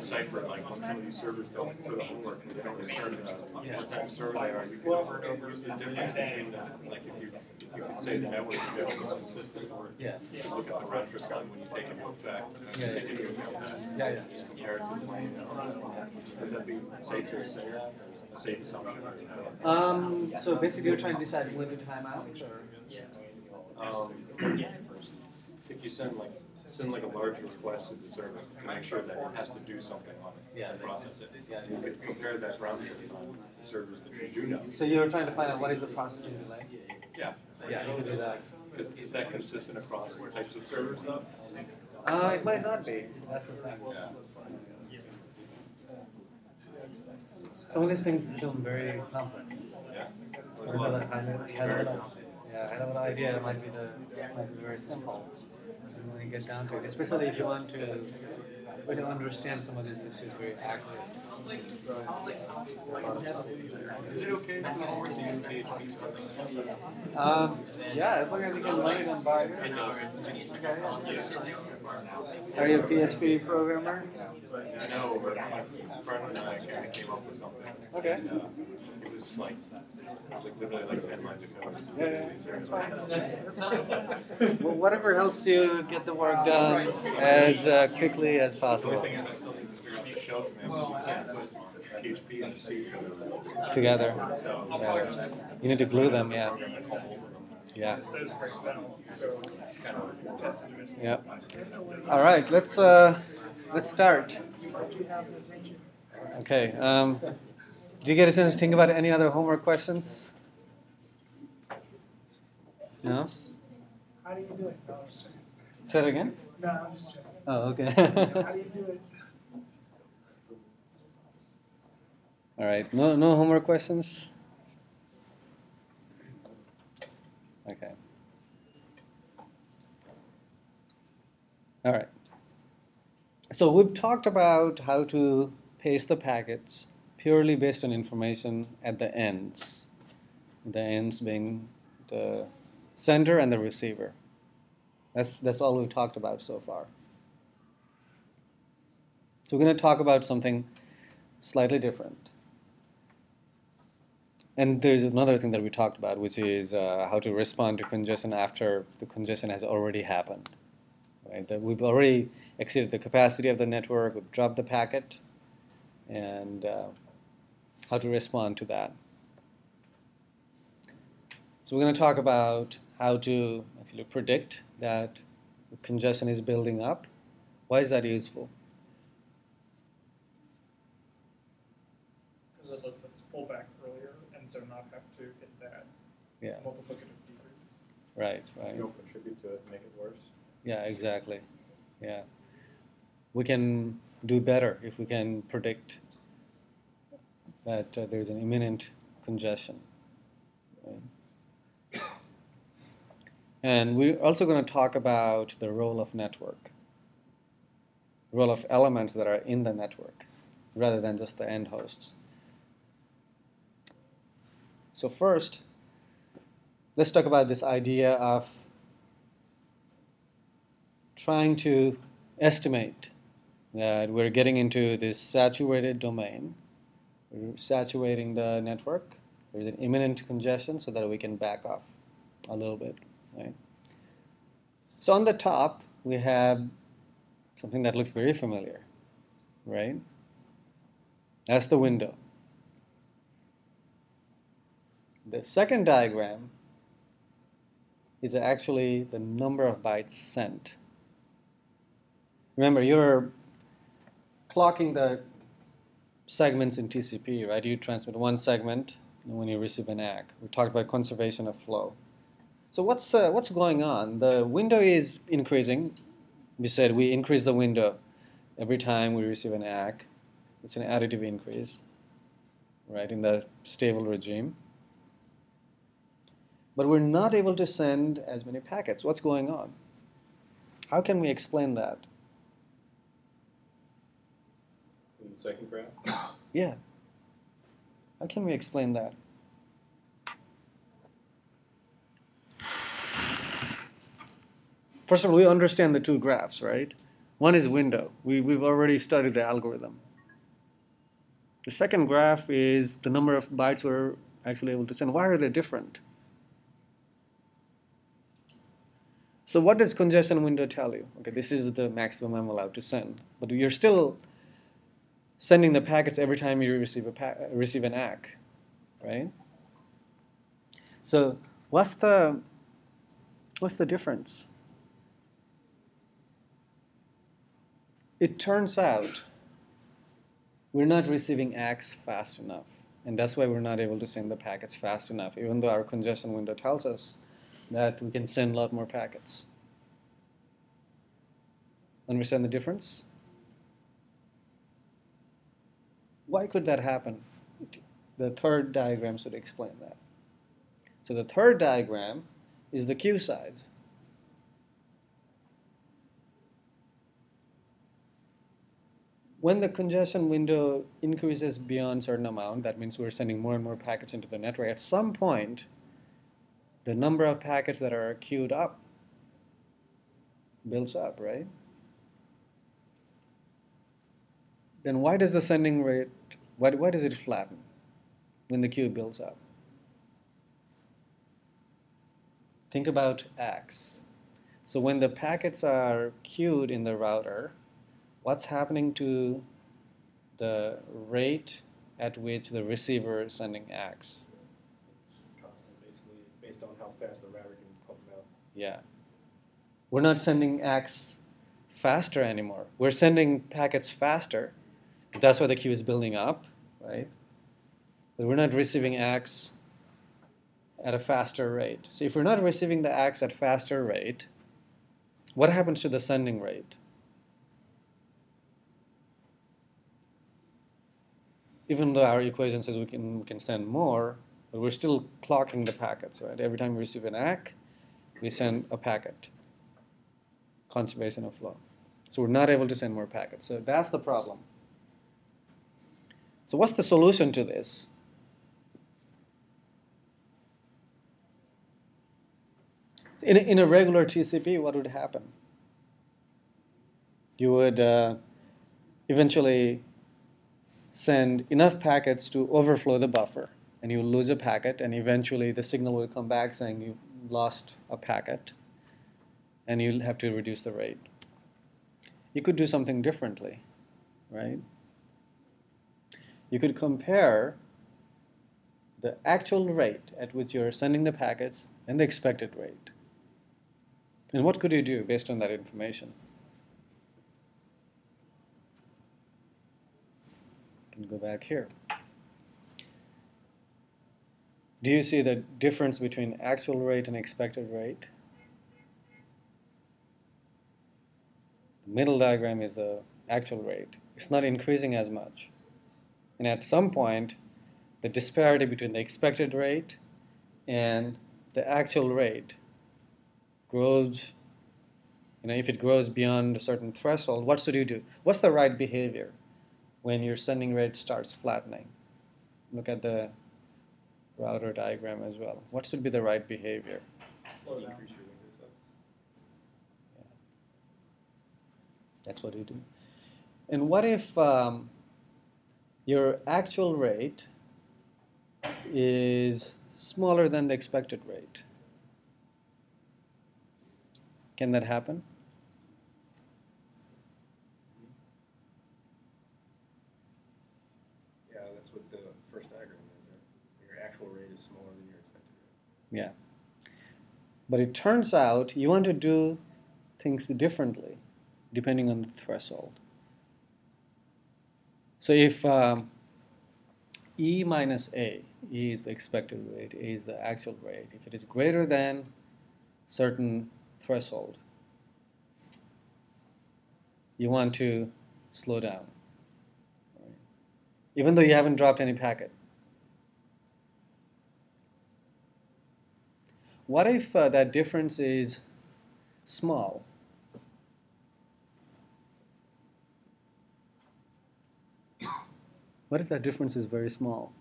decipher like when some of these servers don't put the homework and they don't return what type of server they are, you can use the difference between the, like if you, if you could say the network congestion is consistent or Yeah. look at the when you take into effect. Yeah, yeah. take into account that. Yeah, yeah. Just compare it to the. Would that be safe to say, a safe assumption? Um, so basically you're trying to decide when to time out or? Um, if you send like, send like a large request to the server to make sure that it has to do something on it Yeah. and process it. Yeah. You could compare that round trip time to servers that you do know. So you're trying to find out what is the processing delay? Yeah. Yeah, you can do that. Because is that consistent across types of servers though? Uh, it might not be, that's the thing. Some of these things become very complex. Yeah. Or the high level, high level, yeah, high level idea might be the, might be very simple. And when you get down to it, especially if you want to, when you understand some of these issues very accurately. Is it okay if forward to you PHP scripts? Um, yeah, as long as you can run it on Binder. Are you a PHP programmer? I know, but my friend and I kind of came up with something. Okay. And, uh, It was like, like literally like ten lines of code. Yeah, yeah, that's fine. Well, whatever helps you get the work done as uh, quickly as The possible. only thing is I still need to figure out the shell commands, so you can't PHP and C code. Together. So, Yeah. You need to glue them, yeah. Yeah. Those are great, that'll kind of test it. Yep. All right, let's uh, let's start. Okay. Um, did you get a chance to think about any other homework questions? No. How do you do it? No, I'm just- Say it again. No, I'm just joking. Oh, okay. How do you do it? All right. No, no homework questions. Okay. All right. So we've talked about how to paste the packets purely based on information at the ends. The ends being the sender and the receiver. That's that's all we've talked about so far. So we're going to talk about something slightly different. And there's another thing that we talked about, which is uh, how to respond to congestion after the congestion has already happened. Right? That we've already exceeded the capacity of the network, we've dropped the packet, and uh, how to respond to that. So we're going to talk about how to actually predict that congestion is building up. Why is that useful? Because it lets us pull back earlier and so not have to hit that Yeah, multiplicative decrease. right, right. You'll contribute to it, make it worse. Yeah, exactly. Yeah. We can do better if we can predict that uh, there's an imminent congestion. Right? And we're also going to talk about the role of network, role of elements that are in the network, rather than just the end hosts. So first, let's talk about this idea of trying to estimate that we're getting into this saturated domain. We're saturating the network. There's an imminent congestion so that we can back off a little bit. Right? So on the top, we have something that looks very familiar, right? That's the window. The second diagram is actually the number of bytes sent. Remember, you're clocking the segments in TCP, right? You transmit one segment and when you receive an ACK. We talked about conservation of flow. So what's uh, what's going on? The window is increasing. We said we increase the window every time we receive an ACK. It's an additive increase, right, in the stable regime. But we're not able to send as many packets. What's going on? How can we explain that? In the second graph, Yeah. How can we explain that? First of all, we understand the two graphs, right? One is window. We, we've already studied the algorithm. The second graph is the number of bytes we're actually able to send. Why are they different? So what does congestion window tell you? Okay, this is the maximum I'm allowed to send. But you're still sending the packets every time you receive a receive an ACK, right? So what's the what's the difference? It turns out we're not receiving ACKs fast enough, and that's why we're not able to send the packets fast enough, even though our congestion window tells us that we can send a lot more packets. Understand the difference? Why could that happen? The third diagram should explain that. So the third diagram is the queue size. When the congestion window increases beyond a certain amount, that means we're sending more and more packets into the network. At some point, the number of packets that are queued up builds up, right? Then why does the sending rate, why, why does it flatten when the queue builds up? Think about ACKs. So when the packets are queued in the router, what's happening to the rate at which the receiver is sending ACKs? It's constant, basically, based on how fast the router can pump them out. Yeah. We're not sending ACKs faster anymore. We're sending packets faster. That's why the queue is building up, right? But we're not receiving ACKs at a faster rate. So if we're not receiving the ACKs at faster rate, what happens to the sending rate? Even though our equation says we can, we can send more, but we're still clocking the packets, right? Every time we receive an ACK, we send a packet. Conservation of flow. So we're not able to send more packets. So that's the problem. So what's the solution to this? In a, in a regular TCP, what would happen? You would uh, eventually send enough packets to overflow the buffer, and you lose a packet, and eventually the signal will come back saying you lost a packet, and you'll have to reduce the rate. You could do something differently, right? You could compare the actual rate at which you're sending the packets and the expected rate. And what could you do based on that information? You can go back here. Do you see the difference between actual rate and expected rate? The middle diagram is the actual rate. It's not increasing as much. And at some point, the disparity between the expected rate and the actual rate grows. You know, if it grows beyond a certain threshold, what should you do? What's the right behavior when your sending rate starts flattening? Look at the router diagram as well. What should be the right behavior? Slow down. Decrease your window size. That's what you do. And what if um, your actual rate is smaller than the expected rate? Can that happen? Yeah, that's what the first diagram is, right? Your actual rate is smaller than your expected rate. Yeah. But it turns out you want to do things differently depending on the threshold. So if um, E minus A, E is the expected rate, A is the actual rate, if it is greater than certain threshold, you want to slow down. Even though you haven't dropped any packet. What if uh, that difference is small? What if that difference is very small?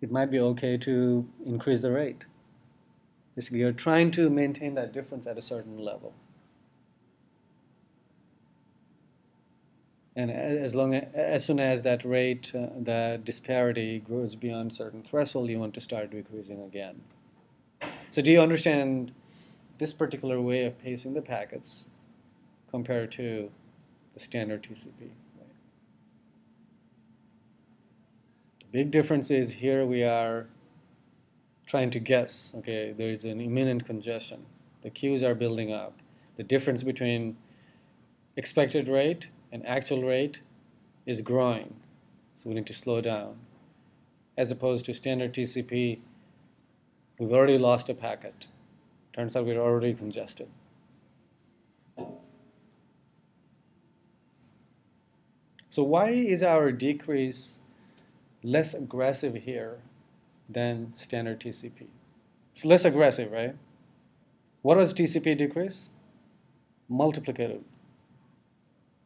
It might be okay to increase the rate. Basically, you're trying to maintain that difference at a certain level. And as long as, as soon as that rate, uh, the disparity grows beyond certain threshold, you want to start decreasing again. So do you understand this particular way of pacing the packets compared to the standard TCP? The big difference is here we are trying to guess, okay, there is an imminent congestion. The queues are building up. The difference between expected rate and actual rate is growing. So we need to slow down. As opposed to standard TCP, we've already lost a packet. Turns out we're already congested. So why is our decrease less aggressive here than standard TCP? It's less aggressive, right? What was TCP decrease? Multiplicative.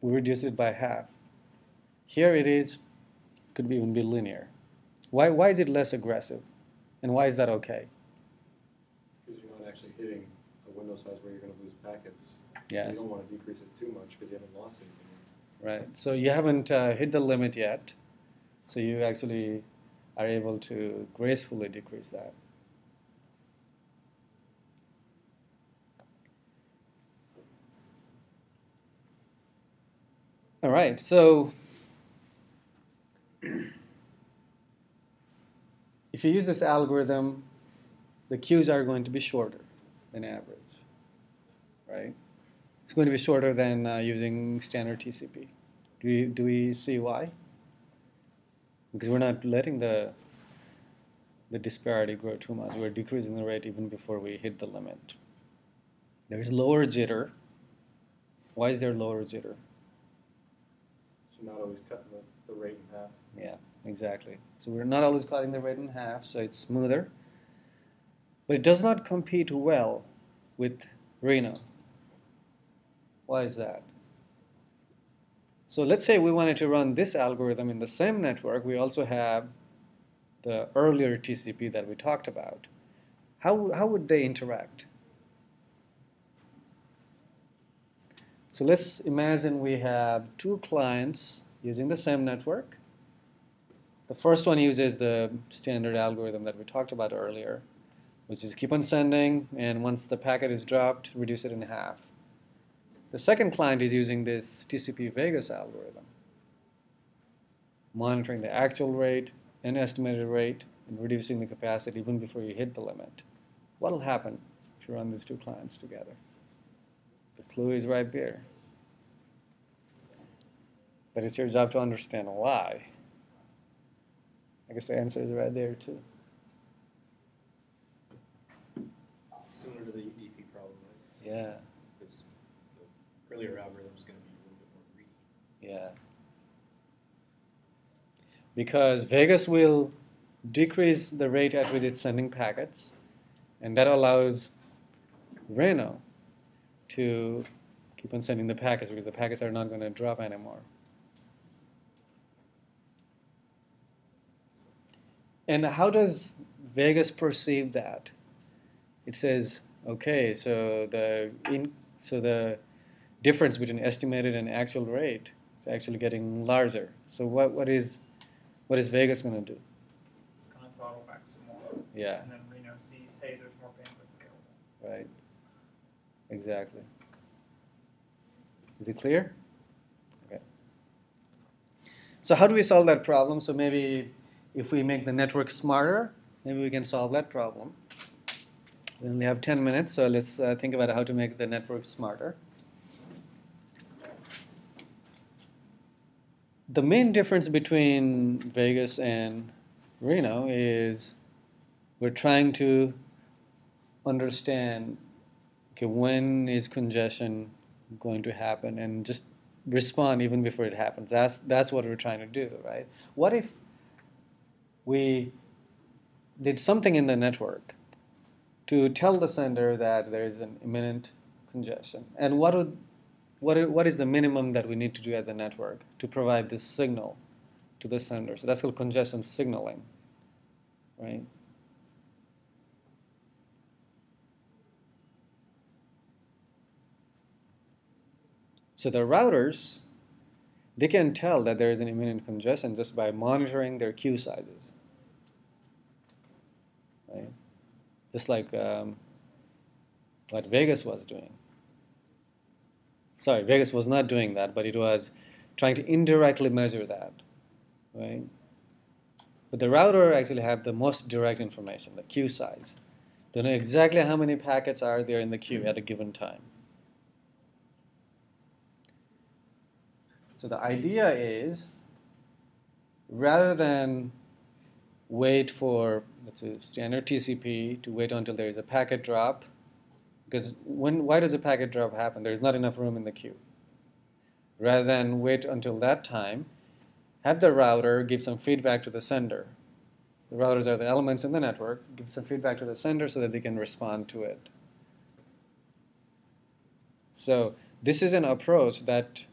We reduced it by half. Here it is, could be even be linear. Why, why is it less aggressive? And why is that okay? Because you're not actually hitting a window size where you're gonna lose packets. Yes. You don't wanna decrease it too much, because you haven't lost anything. Right. So you haven't uh, hit the limit yet. So you actually are able to gracefully decrease that. All right. So if you use this algorithm, the queues are going to be shorter than average, right? It's going to be shorter than uh, using standard TCP. Do we, do we see why? Because we're not letting the, the disparity grow too much. We're decreasing the rate even before we hit the limit. There is lower jitter. Why is there lower jitter? So not always cutting the, the rate in half. Yeah, exactly. So we're not always cutting the rate in half, so it's smoother. But it does not compete well with Reno. Why is that? So let's say we wanted to run this algorithm in the same network. We also have the earlier TCP that we talked about. How, how would they interact? So let's imagine we have two clients using the same network. The The first one uses the standard algorithm that we talked about earlier, which is keep on sending, and once the packet is dropped, reduce it in half. The second client is using this TCP Vegas algorithm, monitoring the actual rate and estimated rate and reducing the capacity even before you hit the limit. What will happen if you run these two clients together? The clue is right there. But it's your job to understand why. I guess the answer is right there too. Similar to the UDP problem, right? Yeah, Because the earlier algorithm is going to be a little bit more greedy. yeah. Because Vegas will decrease the rate at which it's sending packets, and that allows Reno to keep on sending the packets because the packets are not going to drop anymore. And how does Vegas perceive that? It says, okay, so the in, so the difference between estimated and actual rate is actually getting larger. So what, what is what is Vegas going to do? It's gonna throttle back some more, Yeah, and then Reno sees, hey, there's more bandwidth available. right. Exactly. Is it clear? Okay. So how do we solve that problem? So maybe if we make the network smarter, maybe we can solve that problem. We only have 10 minutes, so let's uh, think about how to make the network smarter. The main difference between Vegas and Reno is we're trying to understand okay, when is congestion going to happen and just respond even before it happens. That's, that's what we're trying to do, right? What if we did something in the network to tell the sender that there is an imminent congestion. And what would what what is the minimum that we need to do at the network to provide this signal to the sender? So that's called congestion signaling, right? So the routers, they can tell that there is an imminent congestion just by monitoring their queue sizes. Right? Just like um, what Vegas was doing. Sorry, Vegas was not doing that, but it was trying to indirectly measure that. Right? But the router actually have the most direct information, the queue size. They know exactly how many packets are there in the queue at a given time. So the idea is rather than wait for let's say standard TCP to wait until there is a packet drop, because when why does a packet drop happen? There is not enough room in the queue. Rather than wait until that time, have the router give some feedback to the sender. The routers are the elements in the network. Give some feedback to the sender so that they can respond to it. So this is an approach that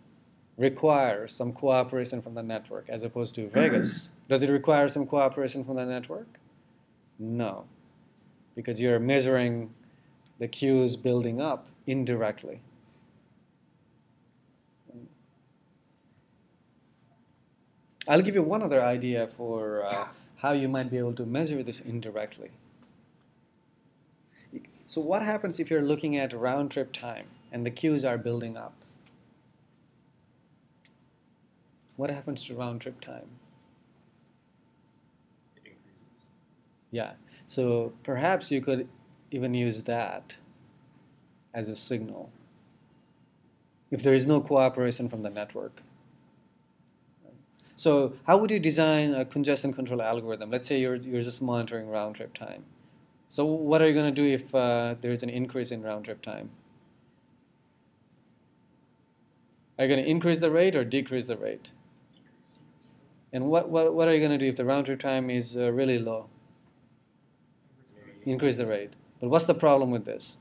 requires some cooperation from the network as opposed to Vegas. Does it require some cooperation from the network? No, because you're measuring the queues building up indirectly. I'll give you one other idea for uh, how you might be able to measure this indirectly. So, what happens if you're looking at round trip time and the queues are building up? What happens to round trip time? It increases. Yeah, so perhaps you could even use that as a signal if there is no cooperation from the network. So, how would you design a congestion control algorithm? Let's say you're, you're just monitoring round trip time. So, what are you going to do if uh, there is an increase in round trip time? Are you going to increase the rate or decrease the rate? And what, what, what are you going to do if the round trip time is uh, really low? Increase the rate. But what's the problem with this?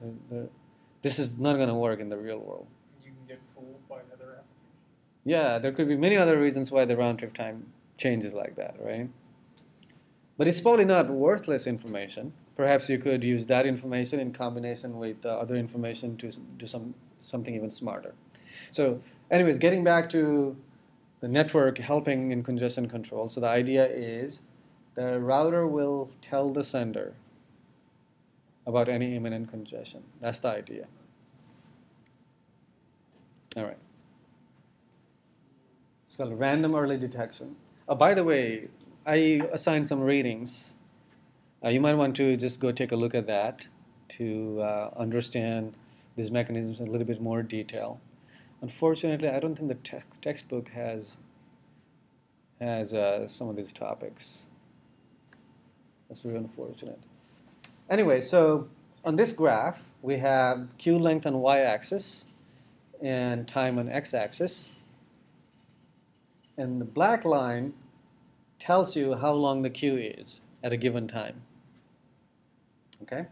This is not going to work in the real world. You can get fooled by other applications. Yeah, there could be many other reasons why the round trip time changes like that, right? But it's probably not worthless information. Perhaps you could use that information in combination with uh, other information to do some something even smarter. So, anyways, getting back to the network helping in congestion control. So the idea is the router will tell the sender about any imminent congestion. That's the idea. All right. It's called random early detection. Oh, by the way, I assigned some readings. Uh, you might want to just go take a look at that to uh, understand these mechanisms in a little bit more detail. Unfortunately, I don't think the text textbook has has uh, some of these topics. That's very unfortunate. Anyway, so on this graph, we have queue length on y-axis and time on x-axis. And the black line tells you how long the queue is at a given time. Okay?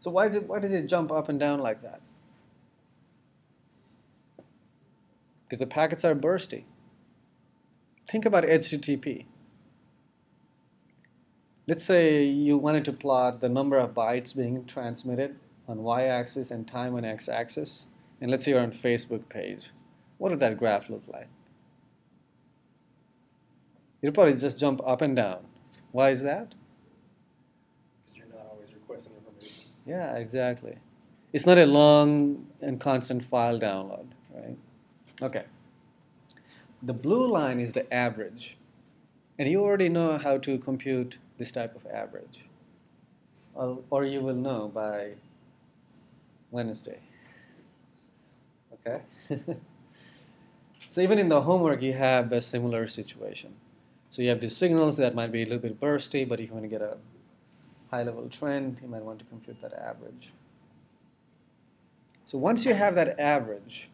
So why, is it, why did it jump up and down like that? Because the packets are bursty. Think about HTTP. Let's say you wanted to plot the number of bytes being transmitted on y-axis and time on x-axis, and let's say you're on Facebook page. What would that graph look like? It'll probably just jump up and down. Why is that? Because you're not always requesting information. Yeah, exactly. It's not a long and constant file download, right? Okay. The blue line is the average. And you already know how to compute this type of average. Or, you will know by Wednesday. Okay? so even in the homework, you have a similar situation. So you have these signals that might be a little bit bursty, but if you want to get a high level trend, you might want to compute that average. So once you have that average,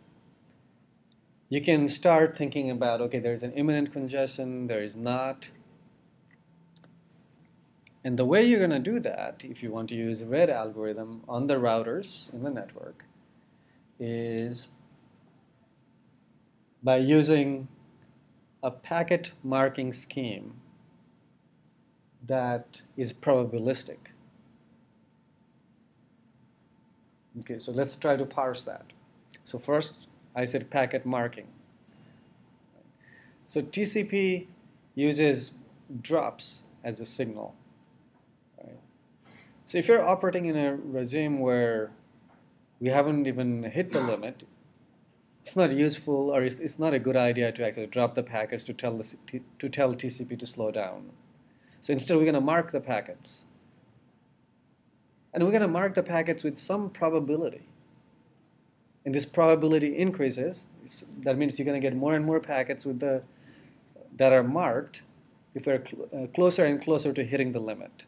you can start thinking about, okay, there's an imminent congestion, there is not. And the way you're going to do that, if you want to use RED algorithm on the routers in the network, is by using a packet marking scheme that is probabilistic. Okay, so let's try to parse that. So first, I said packet marking. So TCP uses drops as a signal. So if you're operating in a regime where we haven't even hit the limit, it's not useful or it's, it's not a good idea to actually drop the packets to tell, the, to tell TCP to slow down. So instead we're going to mark the packets. And we're going to mark the packets with some probability. And this probability increases. That means you're going to get more and more packets with the, that are marked if we're cl uh, closer and closer to hitting the limit.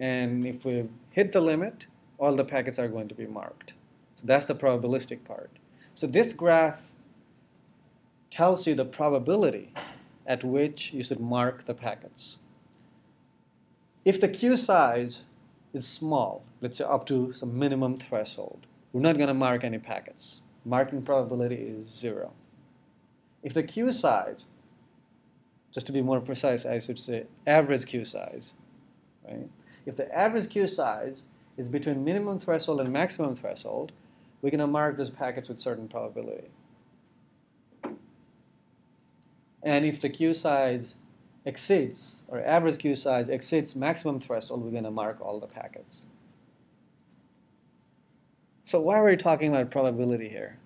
And if we hit the limit, all the packets are going to be marked. So that's the probabilistic part. So this graph tells you the probability at which you should mark the packets. If the queue size is small, let's say up to some minimum threshold, we're not going to mark any packets. Marking probability is zero. If the queue size, just to be more precise, I should say average queue size, right? If the average queue size is between minimum threshold and maximum threshold, we're going to mark those packets with certain probability. And if the queue size exceeds, or average queue size exceeds maximum threshold, we're going to mark all the packets. So why are we talking about probability here?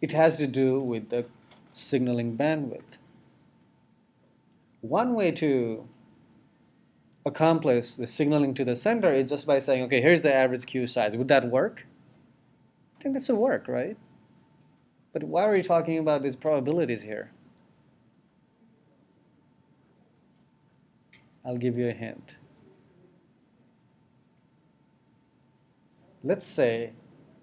It has to do with the signaling bandwidth. One way to accomplish the signaling to the sender is just by saying, okay, here's the average queue size. Would that work? I think that would work, right? But why are we talking about these probabilities here? I'll give you a hint. Let's say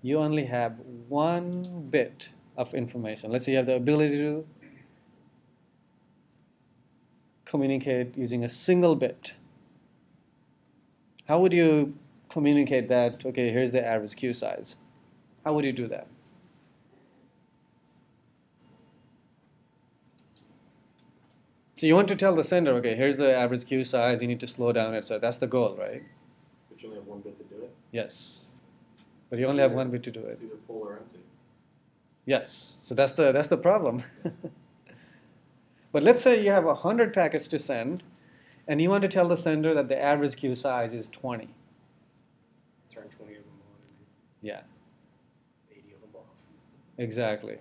you only have one bit of information. Let's say you have the ability to communicate using a single bit. How would you communicate that, okay, here's the average queue size? How would you do that? So you want to tell the sender, okay, here's the average queue size, you need to slow down, etc. That's the goal, right? But you only have one bit to do it. Yes. But you only have one bit to do it. It's either full or empty. Yes, so that's the that's the problem. but let's say you have hundred packets to send, and you want to tell the sender that the average queue size is twenty. Turn twenty of them on Yeah, eighty of them off. exactly.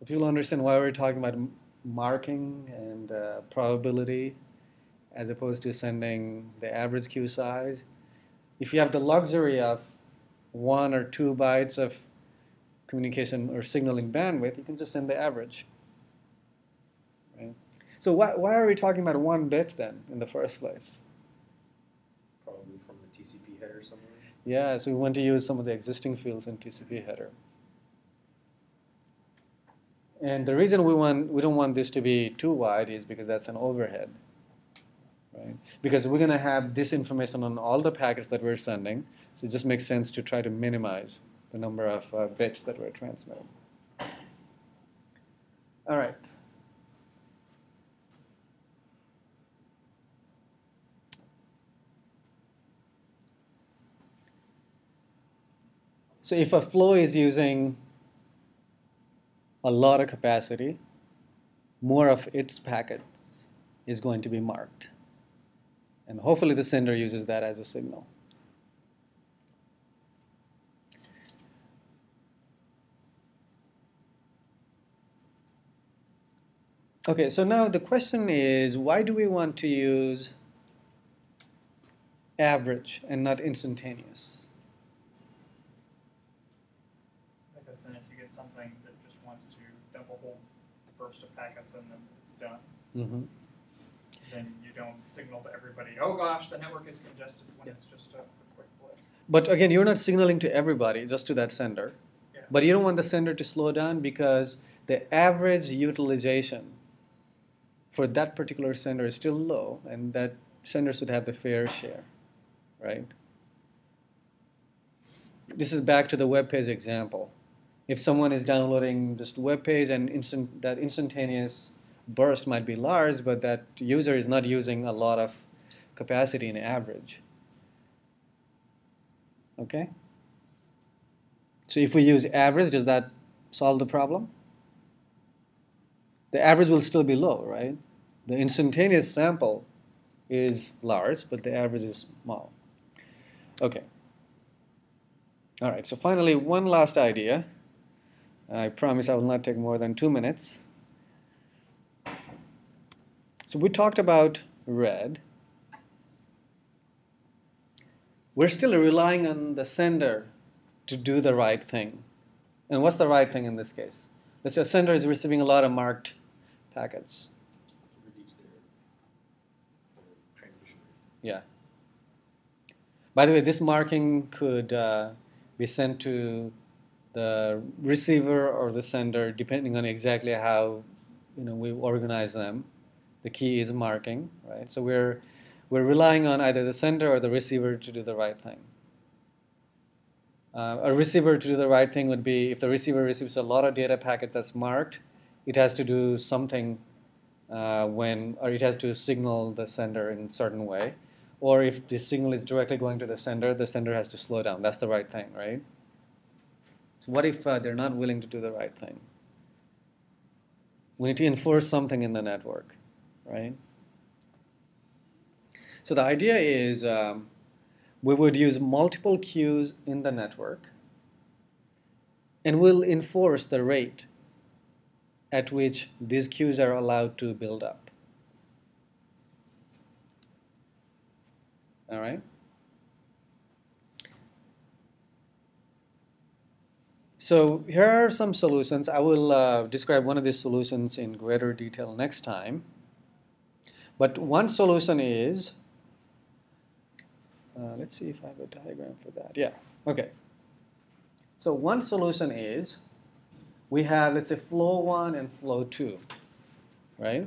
If people understand why we're talking about marking and uh, probability, as opposed to sending the average queue size, if you have the luxury of one or two bytes of communication or signaling bandwidth, you can just send the average. Right? So why, why are we talking about one bit then in the first place? Probably from the TCP header somewhere. Yeah, so we want to use some of the existing fields in TCP header. And the reason we want we don't want this to be too wide is because that's an overhead. Right? Because we're gonna have this information on all the packets that we're sending, so it just makes sense to try to minimize the number of uh, bits that were transmitted. All right. So if a flow is using a lot of capacity, more of its packets is going to be marked. And hopefully the sender uses that as a signal. Okay, so now the question is why do we want to use average and not instantaneous? Because then if you get something that just wants to dump a whole burst of packets and then it's done, Mm-hmm. then you don't signal to everybody, oh gosh, the network is congested when it's just a, a quick blip. But again, you're not signaling to everybody, just to that sender. Yeah. But you don't want the sender to slow down because the average utilization for that particular sender is still low, and that sender should have the fair share, right? This is back to the web page example. If someone is downloading just web page and instant, that instantaneous burst might be large, but that user is not using a lot of capacity in average. Okay? So if we use average, does that solve the problem? The average will still be low, right? The instantaneous sample is large, but the average is small. Okay. All right, so finally, one last idea. I promise I will not take more than two minutes. So we talked about red. We're still relying on the sender to do the right thing. And what's the right thing in this case? Let's say a sender is receiving a lot of marked packets. Yeah. By the way, this marking could uh, be sent to the receiver or the sender, depending on exactly how you know we organize them. The key is marking, right? So we're we're relying on either the sender or the receiver to do the right thing. Uh, a receiver to do the right thing would be if the receiver receives a lot of data packet that's marked, it has to do something uh, when, or it has to signal the sender in a certain way. Or if the signal is directly going to the sender, the sender has to slow down. That's the right thing, right? So what if uh, they're not willing to do the right thing? We need to enforce something in the network, right? So the idea is um, we would use multiple queues in the network and we'll enforce the rate at which these queues are allowed to build up. All right? So here are some solutions. I will uh, describe one of these solutions in greater detail next time. But one solution is, uh, let's see if I have a diagram for that. Yeah, okay. So one solution is, we have, let's say, flow 1 and flow 2, right?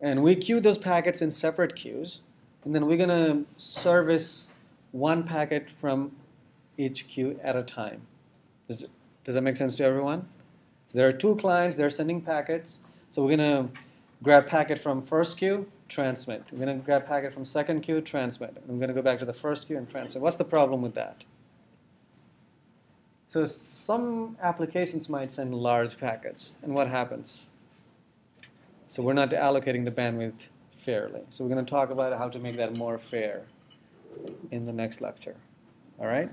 And we queue those packets in separate queues, and then we're going to service one packet from each queue at a time. Does, does that make sense to everyone? So there are two clients, they're sending packets. So we're going to grab packet from first queue, transmit. We're going to grab packet from second queue, transmit. And we're going to go back to the first queue and transmit. What's the problem with that? So some applications might send large packets, and what happens? So we're not allocating the bandwidth fairly. So we're going to talk about how to make that more fair in the next lecture. All right?